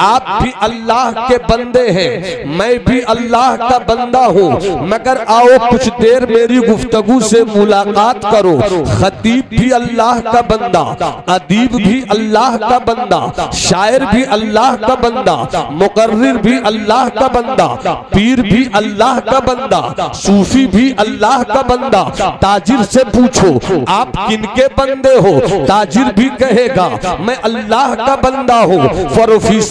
आप भी अल्लाह के बंदे हैं। मैं भी अल्लाह का बंदा हूँ। मगर आओ कुछ देर मेरी गुफ्तगु से मुलाकात करो। खतीब भी अल्लाह का बंदा, अदीब भी अल्लाह का बंदा, शायर भी अल्लाह का बंदा, मुकर्रिर भी अल्लाह का बंदा, पीर भी अल्लाह का बंदा, सूफी भी अल्लाह का बंदा। ताजिर से पूछो, आप किनके बंदे हो? ताजिर भी कहेगा, मैं अल्लाह का बंदा हूँ।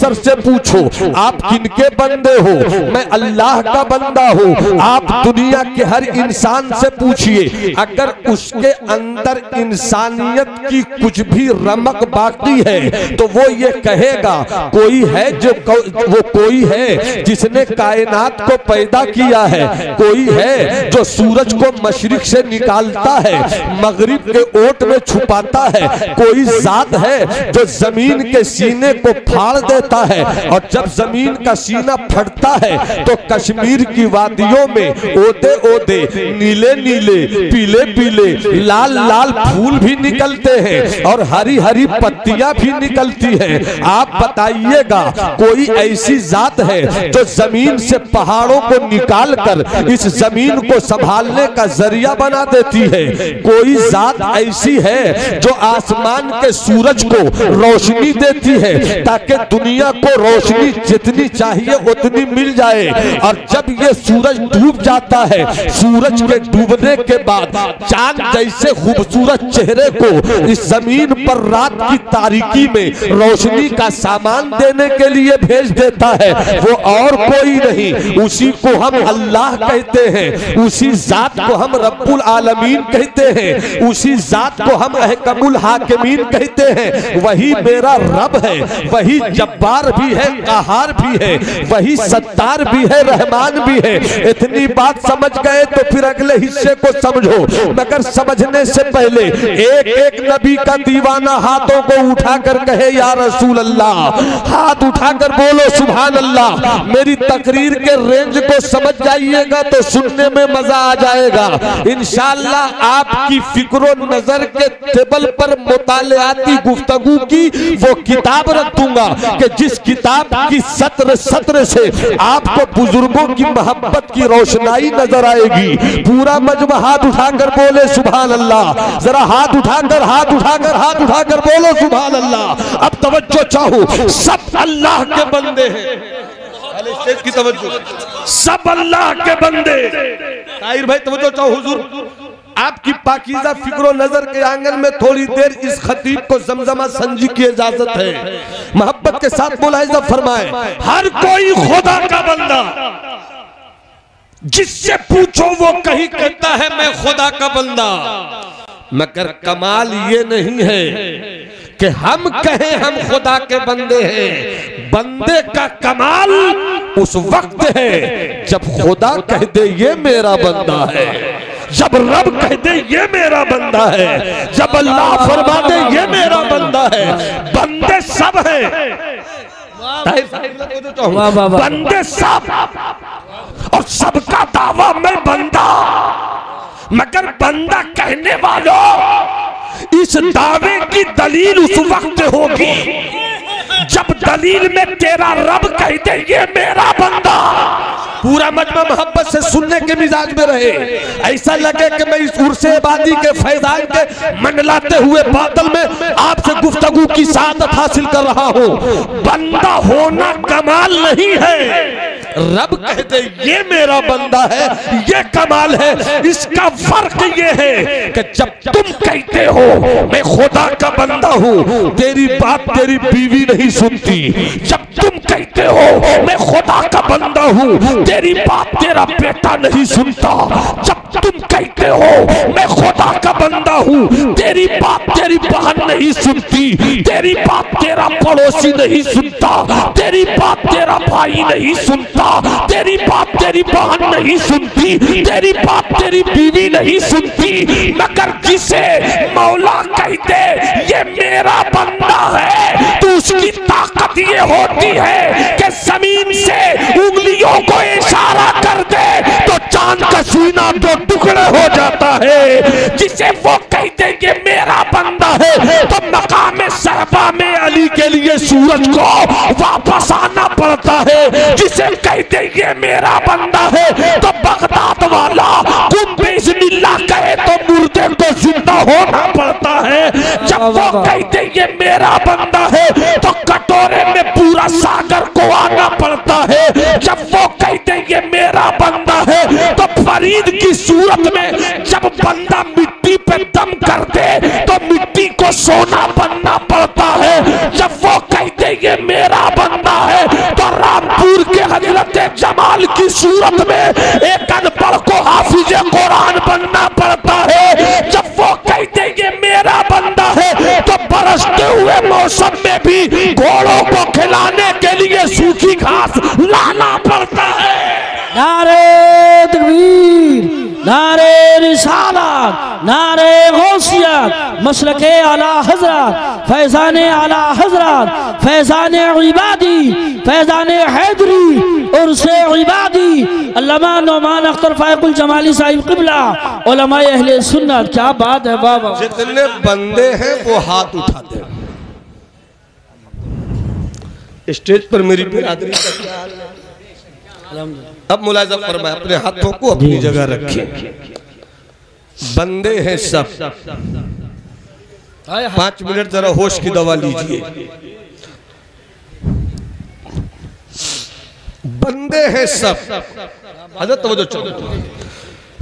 प्रोफेसर से पूछो, आप किनके बंदे हो? मैं अल्लाह का बंदा हूँ। आप दुनिया के हर इंसान से पूछिए। अगर उसके अंदर इंसानियत की कुछ भी रमक बाकी है तो वो ये कहेगा, कोई है जो को- वो कोई है जिसने कायनात को पैदा किया है। कोई है जो सूरज को मशरक से निकालता है, मगरिब के ओट में छुपाता है। कोई जात है जो ज़मीन के सीने को फाड़ देता है और जब ज़मीन का सीना फटता है तो कश्मीर की वादियों में ओदे ओदे नीले नीले पीले पीले लाल लाल फूल भी निकलते हैं और हरी हरी पत्तियाँ भी निकलती हैं। आप बताइएगा कोई ऐसी जात है जो ज़मीन से पहाड़ों को निकाल कर इस ज़मीन को संभालने का ज़रिया बना देती है। कोई जात ऐसी है जो आसमान के सूरज को रोशनी देती है ताकि दुनिया को रोशनी जितनी चाहिए उतनी मिल जाए। और जब ये सूरज डूब जाता है, सूरज के डूबने के बाद चाँद जैसे खूबसूरत चेहरे को इस ज़मीन पर रात की तारीकी में रोशनी का सामान देने के लिए भेज देता है। वो और कोई नहीं, उसी को हम अल्लाह कहते हैं, उसी जात को हम रब्बुल आलमीन कहते हैं, उसी जात को हम अहकमुल हाकिमीन कहते हैं। वही मेरा रब है, वही जब्बार भी है, कहार भी है, वही सत्तार भी है, रहमान भी है। इतनी बात समझ गए तो फिर अगले हिस्से को समझो। मगर समझने से पहले एक एक नबी का दीवाना हाथों को उठा कर कहे, या रसूल अल्लाह हाथ उठाकर बोलो सुभान अल्लाह मेरी तकरीर के रेंज को समझ जाइएगा तो सुनने में मज़ा आ जाएगा। इंशाल्लाह आपकी फिक्रो नज़र के टेबल पर मुतालियाती गुफ्तगू की वो किताब रख दूँगा कि जिस किताब की सत्र सत्र से आपको बुज़ुर्गों की मोहब्बत की रोशनाई नज़र आएगी। पूरा मजमा हाथ उठाकर बोले सुबह अल्लाह जरा हाथ उठाकर हाथ उठाकर हाथ उठाकर बोलो सुबह अल्लाह अब तवज्जो चाहो, सब अल्लाह के बंदे हैं। की तवज्जो। सब अल्लाह के बंदे। ताहिर भाई, तवज्जो चाहो, हुजूर। आपकी पाकिजा फिक्रो नज़र के आँगन में थोड़ी देर इस खतीब को जमजमा संजी की इजाज़त है। मोहब्बत के साथ मुलायजा फरमाए हर कोई खुदा का बंदा। जिससे पूछो वो कहीं कहता है मैं खुदा का बंदा। मगर कमाल ये नहीं है कि हम कहें हम खुदा के बंदे हैं। बंदे का कमाल उस वक्त है जब खुदा कह दे ये मेरा बंदा है। जब रब कह दे ये मेरा बंदा है। जब अल्लाह फरमा दे ये मेरा बंदा है। बंदे सब हैं। वाह, वाह, वाह। बंदे सब। और सबका दावा मैं बंदा। मगर बंदा कहने वालों इस दावे की दलील उस वक्त होगी। जब दलील में तेरा रब कहते ये मेरा बंदा। पूरा मजमा मोहब्बत से सुनने के मिजाज में रहे। ऐसा लगे कि मैं इस उर्से आबादी के फैजान के मंडलाते हुए बादल में आपसे गुफ्तगु की सादत हासिल कर रहा हूँ। बंदा होना कमाल नहीं है। रब कह दे ये मेरा बंदा है ये कमाल है इसका फ़र्क ये है कि जब तुम कहते हो मैं खुदा का बंदा हूँ तेरी बात तेरी बीवी नहीं सुनती। जब तुम कहते हो मैं खुदा का बंदा हूँ तेरी बात तेरा बेटा नहीं सुनता। जब तुम कहते हो मैं खुदा का बंदा हूँ तेरी बात तेरी बहन नहीं सुनती। तेरी बात तेरा पड़ोसी नहीं सुनता। तेरी बात तेरा भाई नहीं सुनता। तेरी बात तेरी बहन नहीं सुनती। तेरी बात तेरी बीवी नहीं सुनती। मगर जिसे मौला कहते, ये मेरा बंदा है। तो उसकी ताकत ये होती है कि ज़मीन से उंगलियों को इशारा कर दे तो चाँद का सीना दो टुकड़े हो जाता है। जिसे वो कहते, ये मेरा बंदा है। तो मकाम सहबा में अली के लिए सूरज को वापस आना पड़ता है। जिसे कहते ये मेरा बंदा है। तो बगदाद वाला तुम बिस्मिल्लाह कहे तो मुर्दे को ज़िंदा होना पड़ता है। जब वो कहते ये मेरा बंदा है तो कटोरे में पूरा सागर को आना पड़ता है। जब वो कहते ये मेरा बंदा है तो फरीद की सूरत में जब बंदा मिट्टी पे दम कर दे तो मिट्टी को सोना बनना पड़ता है। जब वो कहते ये मेरा बंदा है तो रामपुर के हज़रत जमाल की सूरत में एक अनपढ़ को हाफिज कुरान बनना पड़ता है। जब वो कहते ये मेरा बंदा है तो बरसते हुए मौसम में भी घोड़ों को खिलाने के लिए सूखी घास लाना पड़ता है। नारे तकबीर, नारे रिसालत, नारे गौसियत मशरक आला हज़रत, फैजान आला हज़रत, फैजान इबादी, फैजान हैदरी से इबादी। अल्लामा नौमान अख्तर फायकुल जमाली साहिब किबला। अहले सुन्नत क्या बात है बाबा जितने बंदे हैं वो हाथ उठाते हैं। स्टेज पर मेरी बिरादरी का क्या हाल है। अब मुलाजा फरमाए अपने हाथों को अपनी जगह रखिए बंदे हैं सब। पाँच मिनट जरा होश की दवा लीजिए। बंदे हैं सब। हज़रत तवज्जो चलो।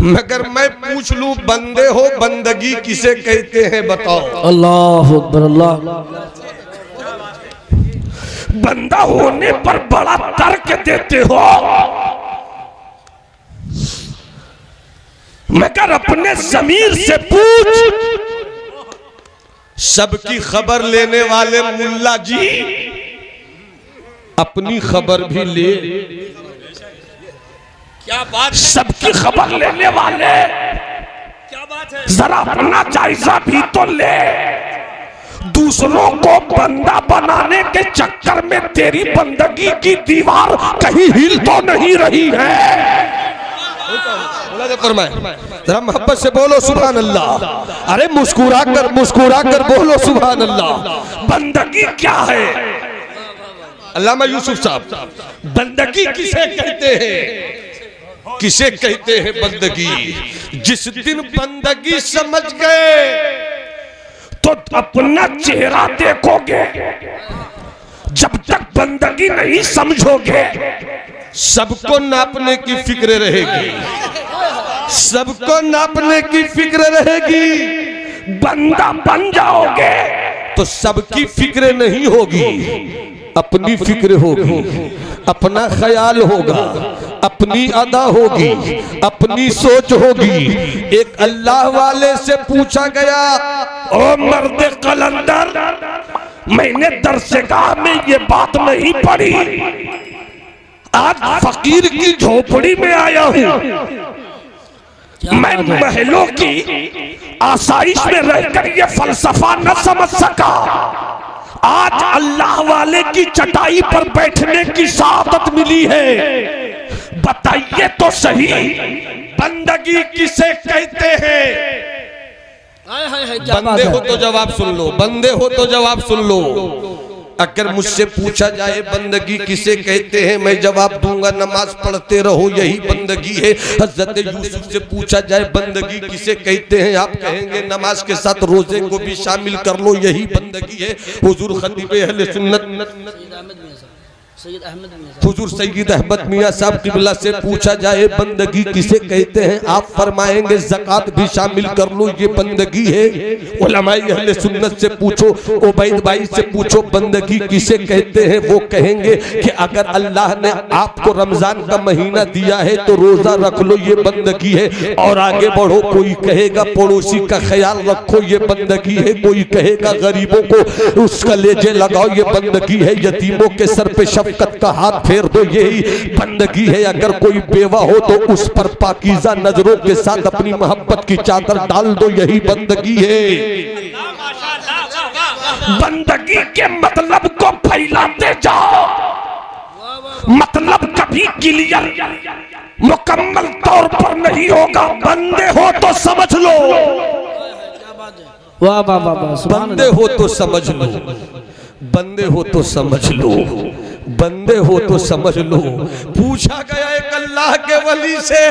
मगर मैं पूछ लू बंदे हो बंदगी किसे कहते हैं बताओ। अल्लाह अकबर अल्लाह। बंदा होने पर बड़ा तर्क देते हो। मगर अपने जमीर से पूछ। सबकी खबर लेने वाले मुल्ला जी अपनी खबर भी ले। क्या बात सबकी खबर लेने वाले। क्या बात है? जरा अपना जायजा भी तो ले। दूसरों को बंदा बनाने के चक्कर में तेरी बंदगी की दीवार कहीं हिल तो नहीं रही है। जरा मोहब्बत से बोलो सुबह अल्लाह अरे मुस्कुरा कर मुस्कुरा कर बोलो सुबह अल्लाह बंदगी क्या है? अल्लामा यूसुफ साहब, बंदगी किसे कहते हैं? किसे कहते हैं बंदगी? जिस दिन बंदगी समझ गए तो अपना चेहरा देखोगे। जब तक बंदगी नहीं समझोगे, सबको नापने की फ़िक्र रहेगी। सबको नापने की फ़िक्र रहेगी। बंदा बन जाओगे तो सबकी फ़िक्र नहीं होगी। अपनी फ़िक्र होगी अपना ख्याल होगा अपनी अदा होगी अपनी सोच होगी। एक अल्लाह वाले से पूछा गया ओ मर्द कलंदर मैंने दरसगाह में ये बात नहीं पढ़ी। आज फकीर की झोपड़ी में आया हूँ। मैं महलों की आसाइश में रहकर ये फलसफा न समझ सका। आज अल्लाह वाले की चटाई पर बैठने की सादत मिली है। बताइए तो सही बंदगी किसे कहते हैं? बंदे हो तो जवाब सुन लो बंदे हो तो जवाब सुन लो। अगर मुझसे पूछा जाए बंदगी किसे कहते हैं मैं जवाब दूँगा नमाज़ पढ़ते रहो यही बंदगी है। हज़रत यूसुफ से पूछा जाए बंदगी किसे कहते हैं आप कहेंगे नमाज़ के साथ रोज़े को भी शामिल कर लो यही बंदगी है। हुजूर खतीब अहले सुन्नत। हुजूर सैयद अहमद मियाँ साहब किबला से पूछा जाए, बंदगी किसे कहते हैं? आप फरमाएँगे, जक़ात भी शामिल कर लो, ये बंदगी है। अहले सुन्नत से पूछो, उबैद भाई से पूछो, बंदगी किसे कहते हैं? वो कहेंगे कि अगर अल्लाह ने आपको रमज़ान का महीना दिया है तो रोजा रख लो, ये बंदगी है। और आगे बढ़ो, कोई कहेगा, पड़ोसी का ख्याल रखो, ये बंदगी है। कोई कहेगा, गरीबों को उसका लेजे लगाओ, ये बंदगी है। यतीमों के सर पे शफकत का हाथ फेर दो यही बंदगी है। अगर कोई बेवा हो तो उस पर पाकिजा नज़रों के साथ अपनी मोहब्बत की चादर डाल दो यही बंदगी है। बंदगी के मतलब को फैलाते जाओ। मतलब कभी क्लियर मुकम्मल तौर पर नहीं होगा। बंदे हो तो समझ लो। वाह वाह वाह वाह बंदे हो तो समझ लो। बंदे हो तो समझ लो। बंदे हो तो समझ लो। पूछा गया एक अल्लाह के वली से।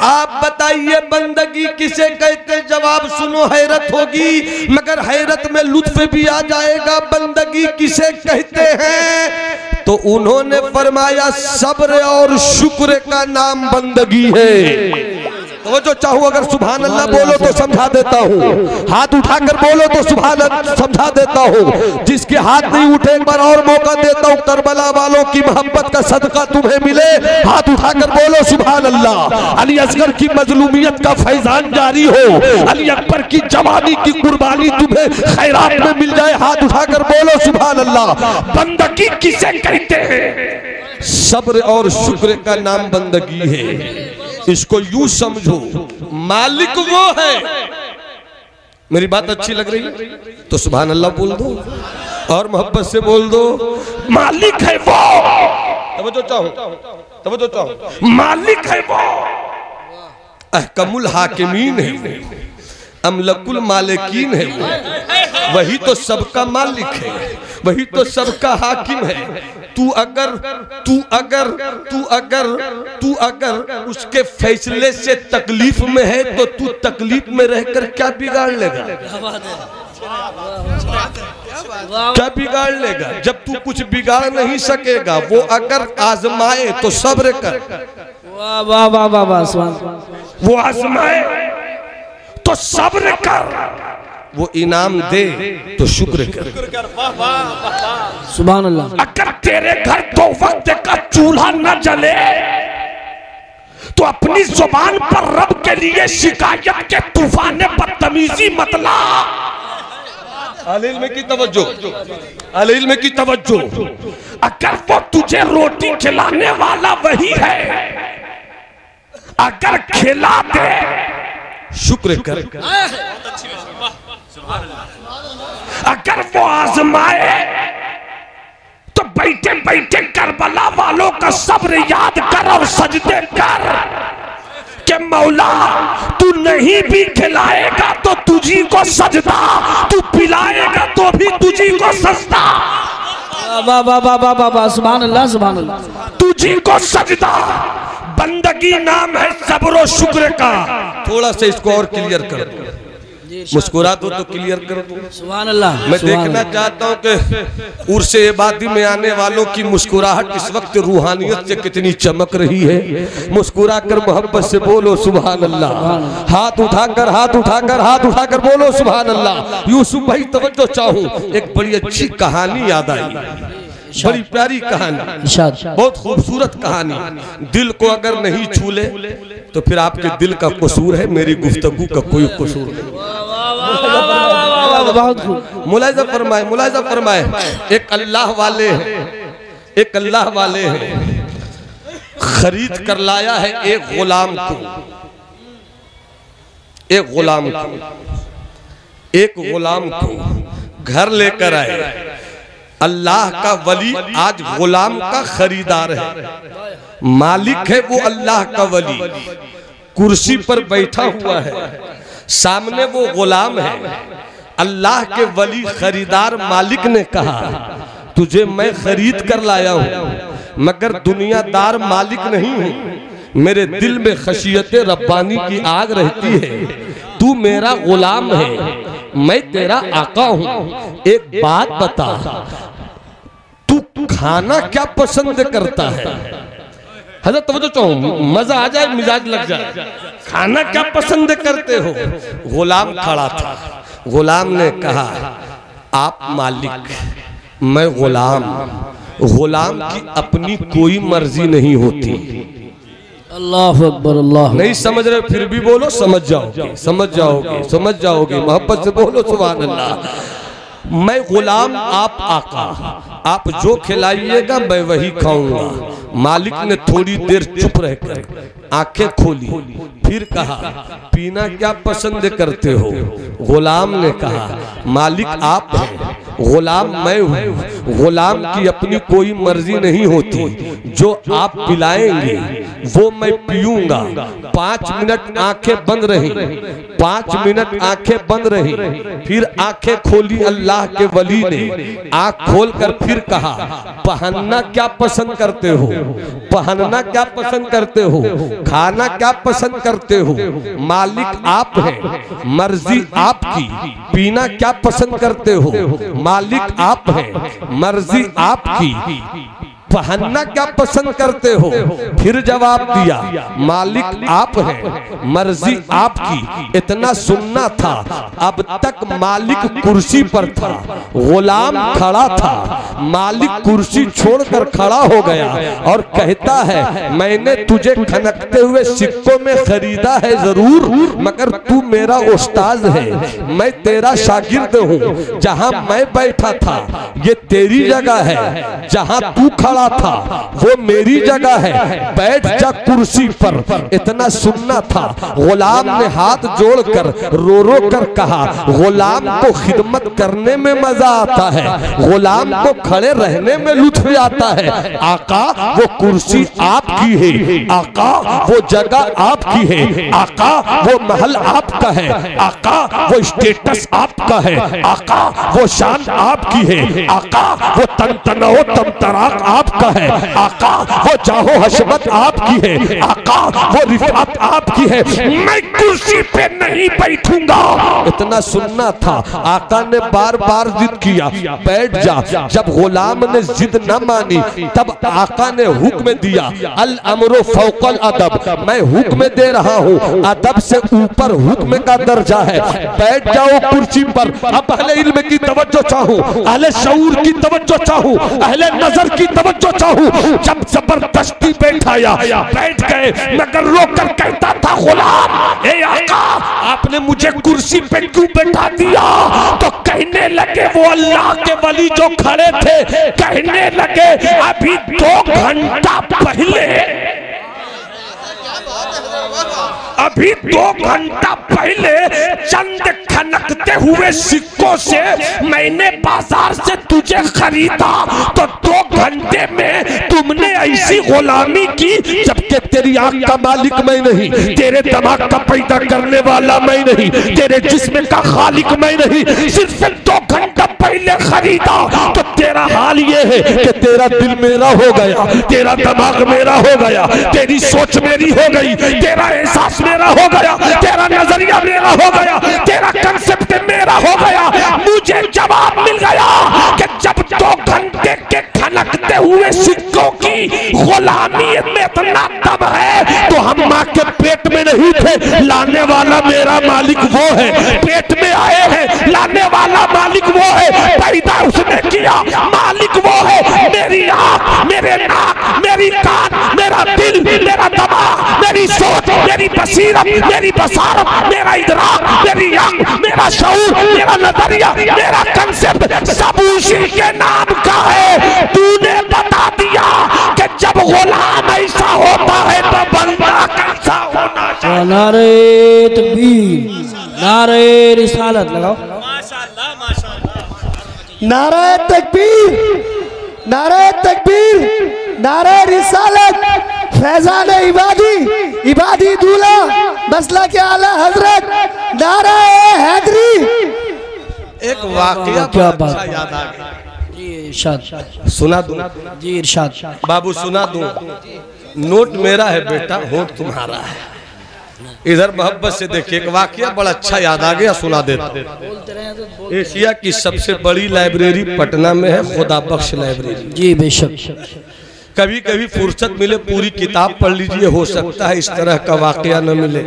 आप बताइए बंदगी किसे कहते जवाब सुनो हैरत होगी। मगर हैरत में लुत्फ भी आ जाएगा बंदगी किसे कहते हैं? तो उन्होंने फरमाया सब्र और शुक्र का नाम बंदगी है। तो जो चाहूँ अगर सुबह अल्लाह बोलो तो समझा देता हूँ। हाथ उठाकर बोलो तो सुबह समझा देता हूँ। जिसके हाथ नहीं उठे एक बार और मौका देता हूँ, करबला वालों की मोहब्बत का सदका तुम्हें मिले। हाथ उठाकर बोलो सुबहान अल्लाह अली असगर की मजलूमियत का फैजान जारी हो। अली अकबर की जवानी की कुर्बानी तुम्हें खैरात में मिल जाए। हाथ उठाकर बोलो सुबह अल्लाह बंदगी किसे कहते हैं? सब्र और शुक्र का नाम बंदगी है। इसको यूँ समझो। मालिक वो है। मेरी बात अच्छी लग रही है? तो सुबह अल्लाह बोल दो। और मोहब्बत से बोल दो। मालिक है वो। तब तो चाहो। तब तो चाहो। मालिक है वो। अहकमुल हाकिमीन है। अमलकुल मालिकीन है वो। वही तो सबका मालिक है। वही तो सबका हाकिम है। तू अगर तू अगर तू अगर तू अगर उसके फैसले से तकलीफ़ में है तो तू तकलीफ़ में रहकर क्या बिगाड़ लेगा? क्या बिगाड़ लेगा? जब तू कुछ बिगाड़ नहीं सकेगा वो अगर आजमाए तो सब्र कर। वाह वाह वाह वाह वो आजमाए तो सब्र कर। वो इनाम दे तो शुक्र कर। सुभान अल्लाह अगर तेरे घर दो वक्त का चूल्हा न जले तो अपनी ज़ुबान पर रब के लिए शिकायत के तूफ़ान बदतमीजी मतला अलील में की तवज्जो? अलील में की तवज्जो? अगर वो तुझे रोटी खिलाने वाला वही है अगर खिला दे शुक्र कर, कर अगर वो आजमाए तो बैठे बैठे करबला वालों का सब्र याद कर और सजदे कर के मौला तू नहीं भी खिलाएगा तो तुझी को सजदा तू पिलाएगा तो भी तुझी को सजदा। वाह वाह वाह वाह वाह वाह सुभान अल्लाह सुभान अल्लाह तुझी को सजदा। बंदगी नाम है सब्र और शुक्र का। थोड़ा सा इसको और क्लियर कर। दो मुस्कुरा दो तो क्लियर कर। दो सुभान अल्लाह मैं देखना चाहता हूँ कि उर्से इबादी में आने वालों की मुस्कुराहट इस वक्त रूहानियत से कितनी चमक रही है। मुस्कुरा कर मोहब्बत से बोलो सुबहान अल्लाह हाथ उठाकर हाथ उठाकर हाथ उठाकर बोलो सुबहान अल्लाह यूसुफ भाई तवज्जो चाहूँ एक बड़ी अच्छी कहानी याद आई। बड़ी प्यारी कहानी। बहुत खूबसूरत कहानी। दिल को अगर नहीं छूले तो फिर आपके दिल का कसूर है मेरी गुफ्तगू का कोई कसूर नहीं। बहुत खूब मुलायजा फरमाए मुलायजा फरमाए एक अल्लाह वाले हैं एक अल्लाह वाले हैं खरीद कर लाया है एक गुलाम को एक गुलाम को एक गुलाम को घर लेकर आए अल्लाह का वली आज गुलाम का खरीदार है मालिक है वो अल्लाह का वली कुर्सी पर बैठा हुआ है सामने वो गुलाम है। अल्लाह के वली खरीदार मालिक ने कहा तुझे मैं खरीद कर लाया हूँ। मगर दुनियादार मालिक नहीं हूँ। मेरे दिल में खशियत रब्बानी की आग रहती है। तू मेरा गुलाम है। मैं तेरा आका हूँ। एक बात बता तू खाना क्या पसंद करता है? हज़रत तवज्जो चाहूँ मज़ा आ जाए मिजाज लग जाए। खाना क्या पसंद करते हो? गुलाम खड़ा था। गुलाम ने कहा आप मालिक मैं गुलाम। गुलाम की अपनी कोई मर्ज़ी नहीं होती। अल्लाह अकबर अल्लाह नहीं समझ रहे फिर भी बोलो समझ जाओगे समझ जाओगे समझ जाओगे मोहब्बत से बोलो सुभान अल्लाह। मैं गुलाम आप आका। आप जो खिलाइएगा मैं वही खाऊँगा। मालिक ने थोड़ी देर चुप रहकर आँखें खोली फिर कहा पीना क्या पसंद करते हो? गुलाम ने कहा मालिक आप हैं। गुलाम मैं हूँ। गुलाम की अपनी कोई मर्ज़ी नहीं होती। जो आप पिलाएँगे वो मैं पीऊँगा। पाँच मिनट आँखें बंद रही। पाँच मिनट आँखें बंद रही। फिर आँखें खोली अल्लाह के वली ने। आँख खोल कर फिर कहा, पहनना क्या पसंद करते हो? पहनना क्या पसंद करते हो? खाना क्या पसंद करते हो? मालिक आप हैं, मर्ज़ी आपकी। पीना क्या पसंद करते हो? मालिक आप हैं, मर्ज़ी आपकी। पहनना क्या पसंद करते हो? फिर जवाब दिया, मालिक आप हैं, मर्ज़ी आपकी, इतना सुनना था, अब तक मालिक कुर्सी पर था, गुलाम खड़ा था, मालिक कुर्सी छोड़कर खड़ा हो गया और कहता है, मैंने तुझे खनकते हुए सिक्कों में खरीदा है ज़रूर, मगर तू मेरा उस्ताद है, मैं तेरा शागिर्द हूँ, जहाँ मैं बैठा था, ये तेरी जगह है, जहाँ तू खड़ा था। वो मेरी जगह है। बैठ जा कुर्सी पर। इतना सुनना था। गुलाम ने हाथ जोड़कर रो रो कर कहा गुलाम को खिदमत करने में मज़ा आता है। गुलाम को खड़े रहने में लुत्फ आता है। आका वो कुर्सी आपकी है। आका वो जगह आपकी है। आका वो महल आपका है। आका वो स्टेटस आपका है। आका वो शान आपकी है। आका वो तन तनो तम तराक आपका है। आका, वो चाहो हशमत आपकी है। आका, वो रिफात आपकी है। मैं कुर्सी पे नहीं बैठूँगा। इतना सुनना था। आका ने बार बार जिद किया। बैठ जा। जब गुलाम ने जिद न मानी, तब आका ने हुक्म दिया। अल अमरो फौकल अदब। मैं हुक्म दे रहा हूँ। अदब से ऊपर हुक्म का दर्जा है। बैठ जाओ कुर्सी पर। अब अहले इल्म की तवज्जो चाहूँ। अहले शऊर की तवज्जो चाहूँ। अहले नज़र की तवज्जो चाहूँ, जब ज़बरदस्ती बैठाया बैठ गए, मगर रोकर कहता था, गुलाम, ए आका, आपने मुझे कुर्सी पे क्यों बैठा दिया? तो कहने लगे, वो अल्लाह के वली जो खड़े थे, कहने लगे, अभी दो घंटा पहले अभी दो घंटा पहले चंद खनकते हुए सिक्कों से मैंने बाज़ार से तुझे खरीदा। तो दो घंटे में तुमने ऐसी गुलामी की, जबकि तेरी आँख का मालिक मैं नहीं, तेरे दिमाग का पैदा करने वाला मैं नहीं, तेरे जिस्म का खालिक मैं नहीं। सिर्फ़ दो घंटा पहले खरीदा। तो तेरा हाल ये है कि तेरा दिल मेरा हो गया, तेरा दिमाग मेरा हो गया, तेरी सोच मेरी हो गई, तेरा एहसास मेरा हो गया। तेरा नज़रिया मेरा हो गया। तेरा कंसेप्ट मेरा हो गया। मुझे जवाब मिल गया कि जब दो घंटे के खनकते हुए सिक्कों की गुलामी में इतना दम है तो हम माँ के पेट में नहीं थे। लाने वाला मेरा मालिक वो है। पेट में आए हैं। लाने वाला मालिक वो है। पैदा उसने किया। मालिक वो है। मेरी आँख, मेरे नाक, मेरी कान, मेरा दिल, मेरा दिमाग, मेरी सोच मेरी बसीरत मेरी बसारत मेरा इदराक मेरी अंग मेरा शऊर मेरा नज़रिया मेरा कंसेप्ट सब उसी के नाम का है। तूने बता दिया कि जब गुलाम ऐसा होता है तो बंदा कैसा होना चाहिए। नारे तकबीर नारे रिसालत लगाओ। नारे तकबीर नारे तकबीर नारे रिसालत। फैजान इबादी। इबादी दूल्हा। मसला के आला हज़रत? नारे हैदरी। एक वाकया क्या बात। अच्छा याद आ गया। जी इरशाद। सुना दूँ? जी इरशाद। बाबू सुना दूँ? नोट मेरा है बेटा होठ तुम्हारा है। इधर मोहब्बत से देखिए एक वाकया बड़ा अच्छा याद आ गया सुना देता एशिया की सबसे बड़ी लाइब्रेरी पटना में है खुदा बख्श लाइब्रेरी। जी बेशक। कभी कभी फुर्सत मिले पूरी किताब पढ़ लीजिए हो सकता है इस तरह का वाकया न मिले।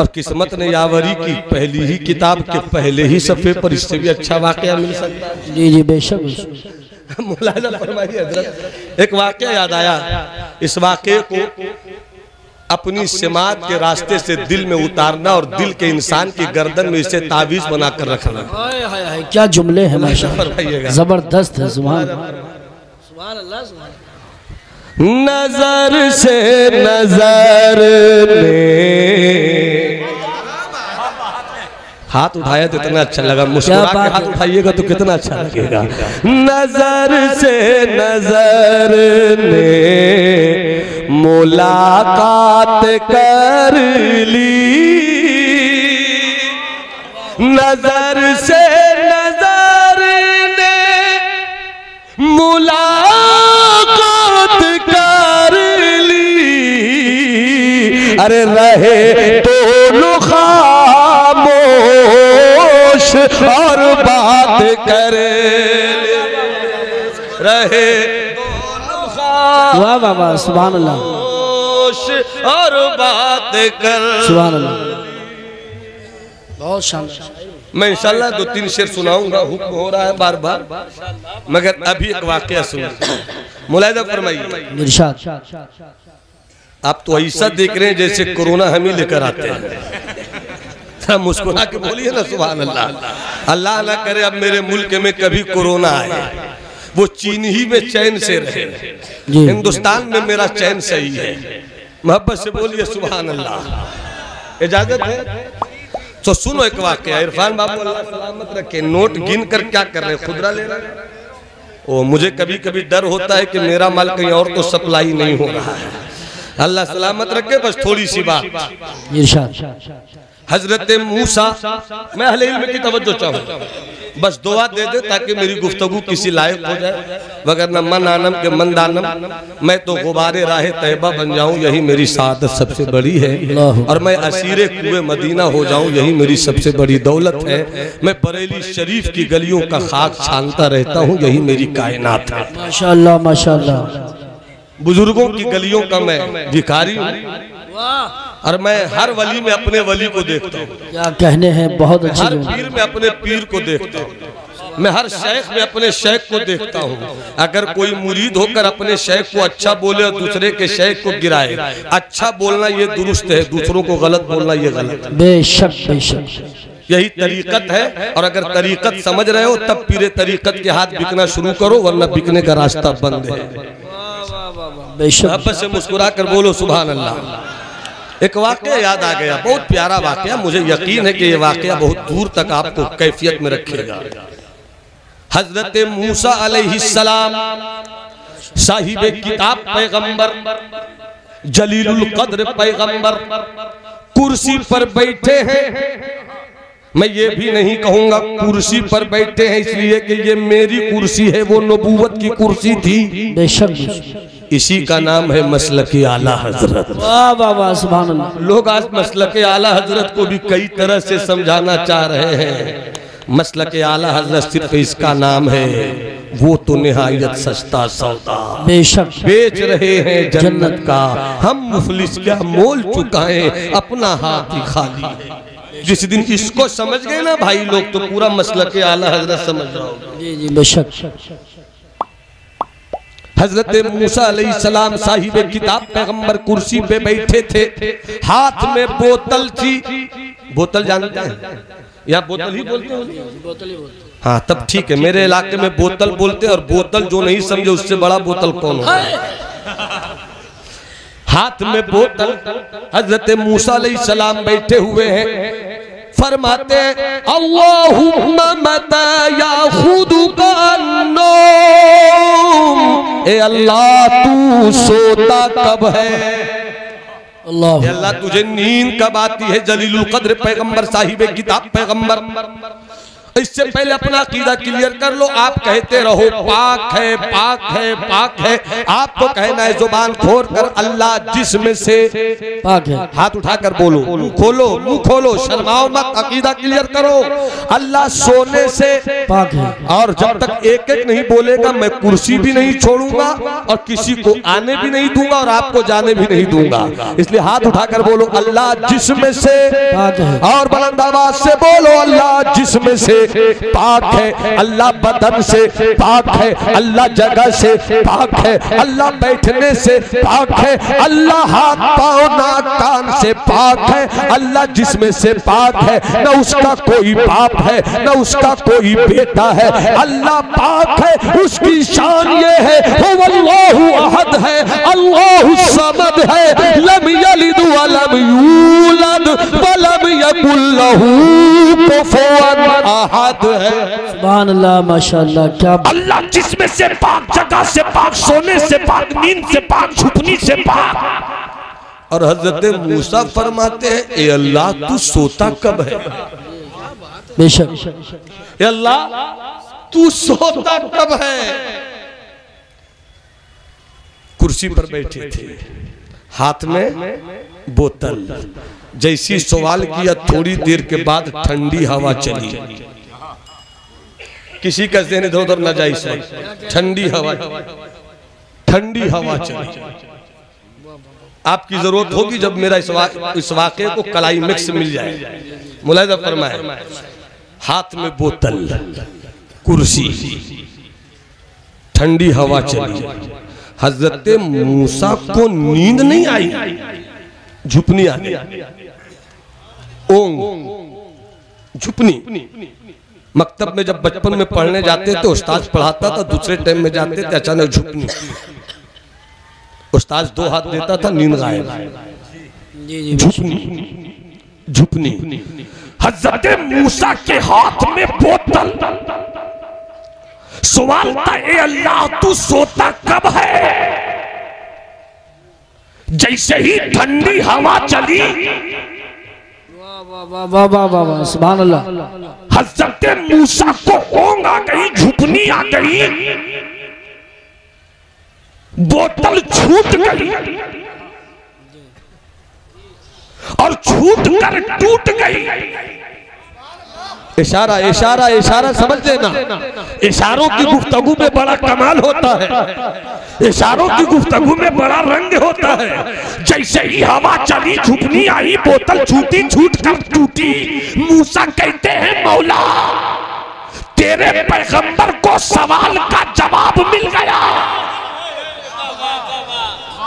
और किस्मत ने यावरी की पहली ही किताब के पहले ही सफे पर इससे भी अच्छा वाकया मिल सकता है। जी जी बेशक। बेशक। मुलाजा फरमाइए हज़रत एक वाकया याद आया। इस वाक्य को अपनी समाज के रास्ते से दिल में उतारना और दिल के इंसान की गर्दन में इसे तावीज बनाकर रखना। क्या जुमले हैं ज़बरदस्त है नज़र से नज़र ने हाथ उठाया तो इतना अच्छा लगा मुस्कुरा के हाथ उठाइएगा तो कितना अच्छा लगेगा। नज़र से नज़र ने मुलाकात कर ली। नज़र से नज़र ने मुलाकात अरे रहे दोनों खामोश और बात करे रहे वाह वाह वाह सुबह अल्लाह खामोश और बात कर सुबह अल्लाह बहुत शानदार। मैं इंशाल्लाह दो तीन शेर सुनाऊँगा हुक्म हो रहा है बार बार मगर अभी एक वाक्य सुन। मुलायदा फरमाइए। इरशाद। आप तो ऐसा देख रहे हैं जैसे कोरोना हम ही लेकर आते हैं। मुस्कुरा के बोलिए ना सुबह अल्लाह अल्लाह ना करे अब मेरे मुल्क में कभी कोरोना आए। वो चीन ही में चैन से रहे। हिंदुस्तान में मेरा चैन सही है। मोहब्बत से बोलिए सुबह अल्लाह इजाज़त है? तो सुनो एक वाक्य इरफान बाबू अल्लाह सलामत रखे। नोट गिन कर क्या कर रहे खुदरा ले रहे ओ मुझे कभी कभी डर होता है कि मेरा माल कहीं और तो सप्लाई नहीं हो रहा है। अल्लाह सलामत रखे बस थोड़ी सी बात। हज़रत मूसा मैं अहले इल्म की तवज्जो चाहूँ। बस दुआ दे दे ताकि मेरी गुफ्तगु किसी लायक हो जाए। वगरना मन आनम के मन दानम मैं तो गुबारे राह तैयबा बन जाऊँ यही मेरी सादत सबसे बड़ी है। और मैं असीरे कुए मदीना हो जाऊँ यही मेरी सबसे बड़ी दौलत है। मैं बरेली शरीफ की गलियों का खाक छानता रहता हूँ यही मेरी कायनात है। माशाल्लाह माशाल्लाह। बुज़ुर्गों की गलियों का मैं भिखारी हूँ। और मैं हर वली में अपने वली को देखता हूँ। क्या कहने हैं बहुत अच्छी हर पीर में अपने पीर को देखता हूँ। मैं हर शेख में अपने शेख को देखता हूँ। अगर कोई मुरीद होकर अपने शेख को अच्छा बोले और दूसरे के शेख को गिराए अच्छा बोलना ये दुरुस्त है दूसरों को गलत बोलना ये गलत है। बेशक बेशक। यही तरीकत है और अगर तरीकत समझ रहे हो तब पीरे तरीकत के हाथ बिकना शुरू करो वरना बिकने का रास्ता बंद है। मोहब्बत से मुस्कुरा कर बोलो सुबह अल्लाह एक वाक्य याद आ गया बहुत प्यारा वाक्य मुझे यकीन है कि ये वाक्य बहुत दूर तक आपको कैफियत में रखेगा। हज़रत मूसा अलैहिस्सलाम साहिब किताब पैगंबर जलीलुल कद्र पैगंबर कुर्सी पर बैठे हैं। मैं ये भी नहीं कहूँगा कुर्सी पर बैठे हैं इसलिए कि ये मेरी कुर्सी है वो नबूवत की कुर्सी थी। बेशक बेशक। इसी का नाम है मसल के आला हज़रत। वाह वाह वाह सुभान लोग आज मसल के आला हज़रत को भी कई तरह से समझाना चाह रहे हैं। मसल के आला हज़रत सिर्फ़ इसका नाम है वो तो निहायत सस्ता सौदा। बेशक। बेच रहे हैं जन्नत का। हम मुफलिस क्या मोल चुकाए अपना हाथ ही खाली है। जिस दिन इसको समझ गए ना भाई लोग तो पूरा मसल के आला हज़रत समझ जाओगे जी जी बेशक। हज़रत मूसा सलाम साहिब किताब पैगंबर कुर्सी पे बैठे थे। हाथ में बोतल थी। बोतल जानते हैं या बोतल ही? बोलते हो। हाँ तब ठीक है मेरे इलाके में बोतल बोलते हैं और बोतल जो नहीं समझे उससे बड़ा बोतल कौन हो हाथ में बोतल हज़रत मूसा सलाम बैठे हुए हैं। फरमाते अल्लाहुम्मा मता या खुद का नौम। ए अल्लाह, तू सोता कब है? अल्लाह अल्लाह तुझे नींद कब आती है जलीलुल कद्र, पैगंबर साहिब किताब पैगंबर? इससे पहले अपना अकीदा क्लियर कर लो आप कहते रहो पाक है पाक है पाक है। आपको कहना है ज़ुबान खोल कर अल्लाह जिसमें से पाक है। हाथ उठाकर बोलो मुँह खोलो मुँह खोलो शर्माओ मत अकीदा क्लियर करो। अल्लाह सोने से पाक है। और जब तक एक एक नहीं बोलेगा मैं कुर्सी भी नहीं छोड़ूँगा और किसी को आने भी नहीं दूँगा और आपको जाने भी नहीं दूँगा। इसलिए हाथ उठाकर बोलो अल्लाह जिसमें से और बुलंद आवाज़ से बोलो अल्लाह जिसमें से पाक है। अल्लाह बदन से पाक है। अल्लाह जगह से पाक है। अल्लाह बैठने से पाक है। अल्लाह हाथ पाँव नाक कान से पाक है। अल्लाह जिसमें से पाक है, न उसका कोई बाप है, न उसका कोई बेटा है। अल्लाह पाक है। उसकी शान ये है अल्लाहु अहद है। अल्लाहु समद है। लम यलिद वलम यूलद, वलम यकुल्लहू कुफुवन। अहद है। सुभान अल्लाह माशाल्लाह क्या अल्लाह जिसमें से पाक जगह से पाक सोने से पाक नींद से पाक छुपनी से पाक। और हज़रत मूसा फरमाते हैं ए अल्लाह तू सोता कब है? बेशक। ए अल्लाह तू सोता कब है? कुर्सी पर बैठे थे। हाथ में बोतल। जैसी सवाल किया थोड़ी देर के बाद ठंडी हवा चली। किसी का जहन इधर उधर न जाए ठंडी हवा ठंडी हवा चली। आपकी ज़रूरत होगी जब मेरा इस, वाक्य को क्लाइमेक्स मिल जाए। मुलायदा फरमाए हाथ में बोतल कुर्सी ठंडी हवा चली। हज़रत मूसा को नींद नहीं आई। झुपनी आ गई ओंग झुपनी। मकतब में जब बचपन में पढ़ने जाते थे उस्ताद पढ़ाता था दूसरे टाइम में जाते थे अचानक झुपनी उस्ताद दो हाथ देता था नींद गायब झुपनी हज़रत मूसा के हाथ में बोतल। सवाल था ए अल्लाह तू सोता कब है? जैसे ही ठंडी हवा चली हज़रत मूसा को ओंग आ गई झुकनी आ गई बोतल छूट गई और छूट कर टूट गई इशारा इशारा इशारा, समझ लेना। इशारों की गुफ्तगु में बड़ा कमाल होता है। इशारों की गुफ्तगु में बड़ा रंग होता है। जैसे ही हवा चली झुपनी आई, बोतल छूटी छूट कर टूटी? मूसा कहते हैं, मौला, तेरे पैगंबर को सवाल का जवाब मिल गया।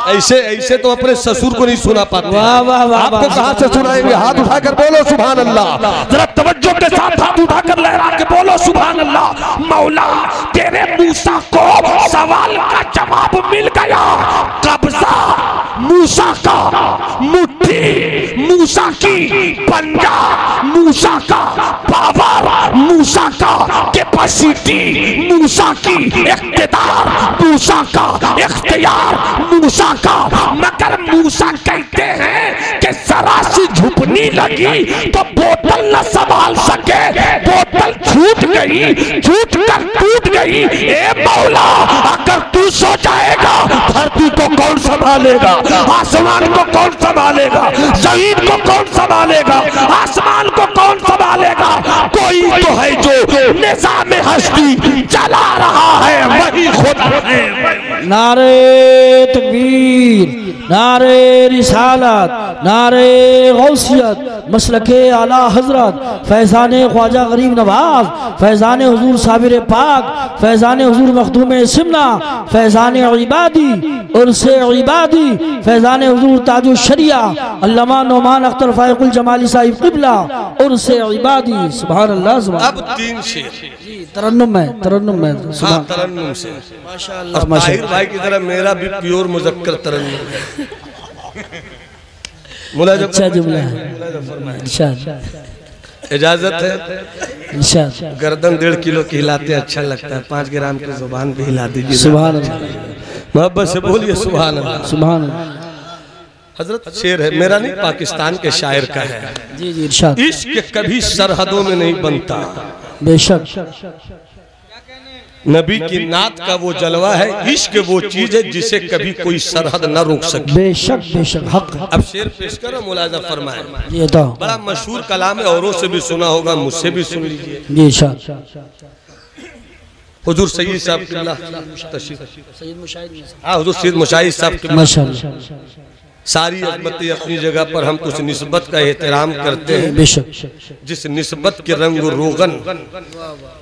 ऐसे ऐसे तो अपने ससुर को नहीं सुना पाते। वाह वाह वाह आपको कहाँ से सुनाएँगे? हाथ उठाकर बोलो सुभान अल्लाह जरा तवज्जो के साथ हाथ उठाकर लहरा के बोलो सुभान अल्लाह मौला तेरे मूसा को सवाल का जवाब मिल गया। कब्जा मूसा का मुट्ठी मूसा की पंजा मूसा का पावर मूसा का कैपेसिटी मूसा की इख्तिदार मूसा का इख्तियार मूसा का मगर मूसा कहते हैं कि जरा सी झुपनी लगी तो बोतल न संभाल सके। बोतल छूट गई, छूट कर टूट गई। ए मौला, अगर तू सो जाएगा, धरती को कौन संभालेगा? आसमान को कौन संभालेगा? ज़मीन को कौन संभालेगा? आसमान को कौन संभालेगा? कोई तो है जो निज़ाम हस्ती चला रहा है, वही खुदा है। नारे तकबीर। नारे रिसालत नारे गौसियत मसलक आला हज़रत फैज़ान ख्वाजा गरीब नवाज़ फैज़ान हजूर साबिर पाक फैज़ान हजूर मखदूम सिमना फैज़ान इबादी उर्स इबादी फैज़ान हजूर ताजु शरिया अल्लामा नोमान अख्तर फ़ायकुल जमाली साहिब किबला उर्स इबादी सुभान अल्लाह अब तीन शेर तरन्नुम है तरन्नुम है। हाँ तरन्नुम से। और भाई की तरह मेरा भी प्योर मुजक्कर तरन्नुम है। अच्छा जुमला है। इजाज़त है? गर्दन डेढ़ किलो की हिलाते अच्छा लगता है। पाँच ग्राम की ज़ुबान भी हिला दीजिए। सुभान मोहब्बत से बोलिए सुभान अल्लाह सुभान हज़रत शेर है मेरा नहीं पाकिस्तान के शायर का है। जी जी इरशाद। इश्क कभी सरहदों में नहीं बनता। बेशक। नबी की नात का वो जलवा है इश्क वो चीज़ है जिसे कभी कोई सरहद न रोक सके। बेशक बेशक हक अब शेर पेश करो मुलाजा फरमाए। ये तो। बड़ा मशहूर कलाम है औरों से भी सुना होगा मुझसे भी सुन लीजिए। जी हुजूर सैयद साहब हाँ हुजूर सैयद मुशाहिद साहब सारी अजमतें अपनी जगह पर हम कुछ निस्बत का एहतराम करते हैं। जिस निस्बत के रंग रोगन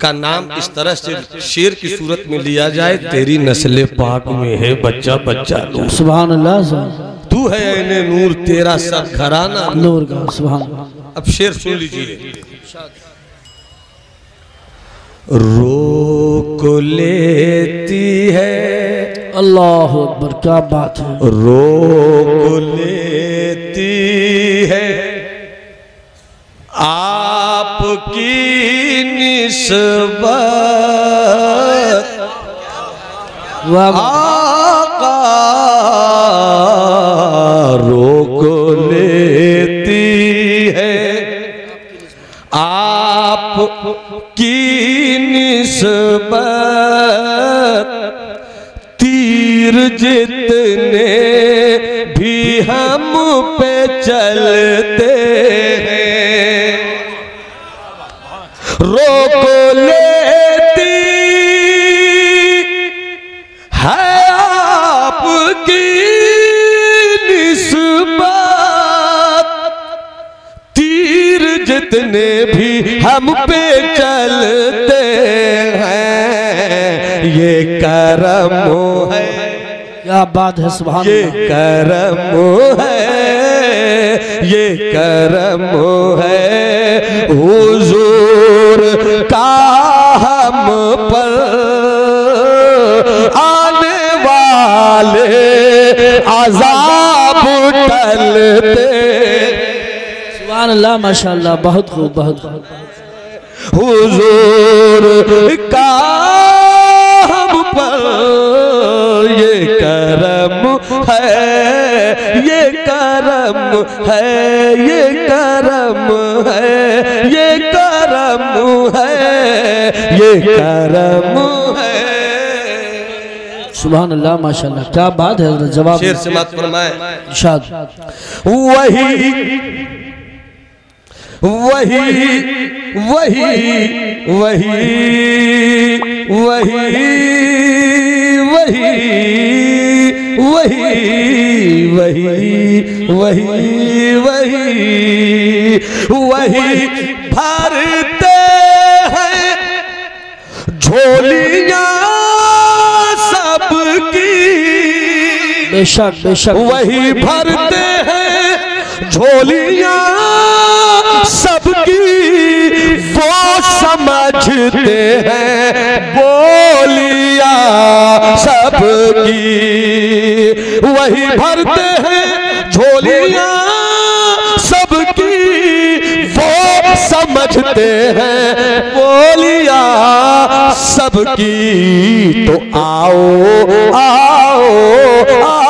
का नाम इस तरह से शेर की सूरत में लिया जाए तेरी नस्ल पाक में है बच्चा बच्चा सुभान तू है नूर तेरा सब घराना। नूर का अब शेर सुन लीजिए। रोक लेती है। अल्लाह अकबर क्या बात है? रोक लेती है। आपकी निस्बत आका रोक की तीर जितने भी हम पे चलते हैं। रोक लेती हम पे चलते हैं। ये करम है। क्या बात है सुभान ये। करम है। ये करम है। हुजूर का हम पर आने वाले अजाब टलते। सुभान अल्लाह माशाल्लाह बहुत खूब बहुत खूब। हुजूर का हम पर ये करम है ये करम है ये करम है ये करम है ये करम है। सुभान अल्लाह माशाल्लाह क्या बात है जवाब। शेर से मत फरमाए। इरशाद। वही वही वही वही वही वही वही वही वही वही वही भरते हैं। झोलियाँ सबकी। बेशक बेशक वही भरते हैं। झोलियाँ सबकी वो समझते हैं, बोलिया सबकी। वही भरते हैं झोलियाँ सबकी, वो समझते हैं, बोलिया सबकी। तो आओ आओ आओ।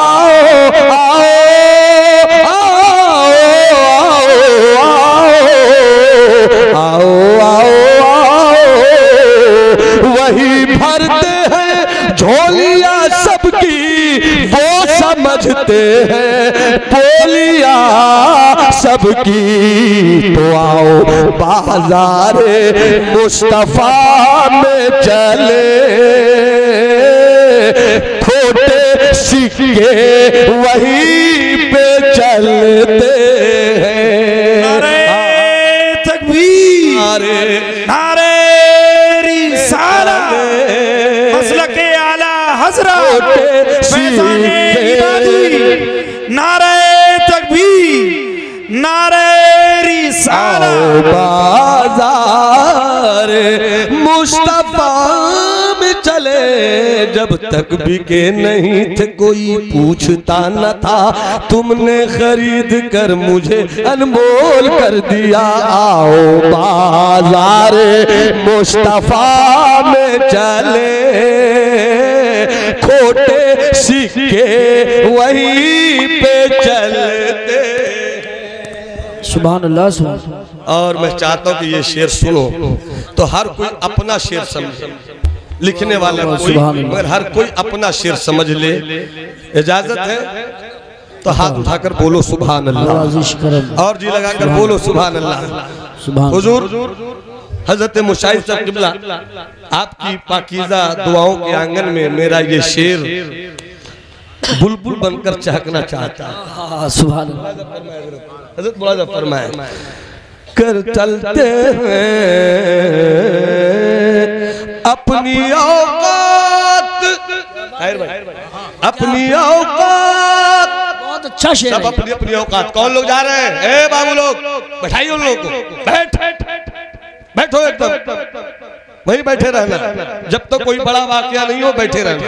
वही भरते हैं। झोलिया सबकी वो समझते हैं। बोलिया सबकी तो आओ बाज़ार मुस्तफ़ा में चले। खोटे सिक्के वही पे चलते। बाज़ार मुस्तफ़ा में चले, जब तक बिके नहीं थे कोई, पूछता न था, तुमने खरीद कर मुझे अनमोल कर दिया। आओ बाज़ार मुस्तफ़ा में चले, खोटे सिक्के वहीं पे चलते सुभान अल्लाह और मैं चाहता हूँ कि ये शेर सुनो। तो हर कोई अपना शेर समझे। लिखने वाला कोई मगर हर कोई अपना शेर समझ ले। इजाज़त है? तो हाथ उठाकर बोलो सुभान अल्लाह और जी लगाकर बोलो सुभान अल्लाह हुजूर हज़रत मुशाहिद साहब किबला आपकी पाकीज़ा दुआओं के आँगन में मेरा ये शेर बुलबुल बनकर चहकना चाहता है। हाँ, सुभान अल्लाह। हज़रत मुलाजा फरमाए कर चलते हैं अपनी औकात। अपनी औकात। बहुत अच्छा शेर सब अपनी अपनी औकात। कौन लोग जा रहे हैं? ए बाबू लोग बैठाइए उन लोग को। बैठ। बैठो एकदम। वहीं बैठे रहना। जब तक कोई बड़ा वाकया नहीं हो बैठे रहना।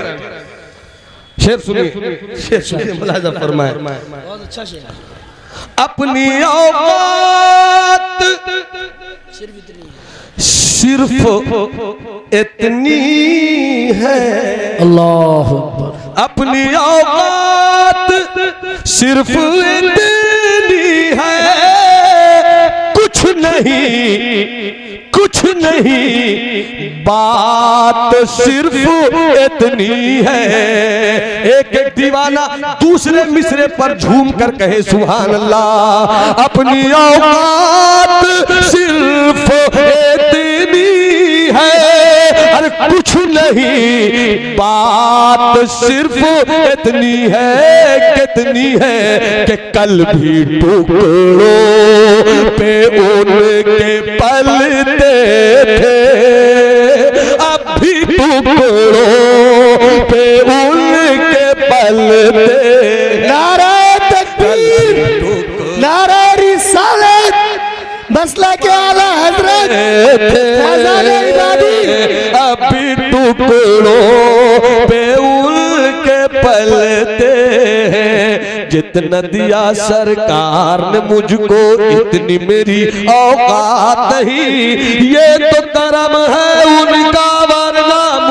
शेर सुनिए। शेर सुनिए। मुलाजा फरमाए। बहुत अच्छा शेर है। अपनी औकात सिर्फ़ इतनी है। सिर्फ़ इतनी है अल्लाह अपनी औकात सिर्फ़ इतनी है कुछ नहीं कुछ नहीं। बात सिर्फ़ इतनी है। एक एक दीवाना दूसरे मिसरे पर झूम कर कहे सुहान अल्लाह अपनी औकात सिर्फ़ इतनी है। अरे कुछ नहीं बात सिर्फ़ इतनी है कितनी है कि कल भी टुकड़ों पे उनके पलते थे अब भी टुकड़ों पे उनके पलते नारा तकबीर नारा रिसालत मसला के आला हज़रत इबादी टुकड़ों पे उनके पलते हैं। जितना दिया सरकार ने मुझको, इतनी मेरी औकात नहीं ये तो कर्म है उनका।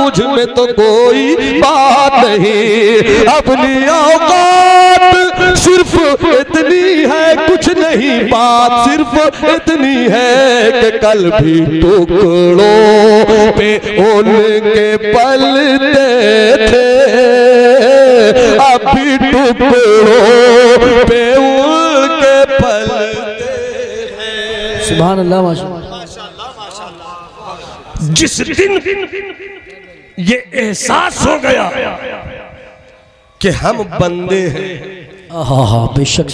मुझमें तो कोई बात नहीं। अपनी औकात सिर्फ़ इतनी है कुछ नहीं बात सिर्फ़ इतनी है कि कल भी टुकड़ों पे उनके पलते थे। अभी टुकड़ों पे उनके पलते सुबह अल्लाह माशा जिस दिन ये एहसास हो गया कि हम बंदे हैं। बेशक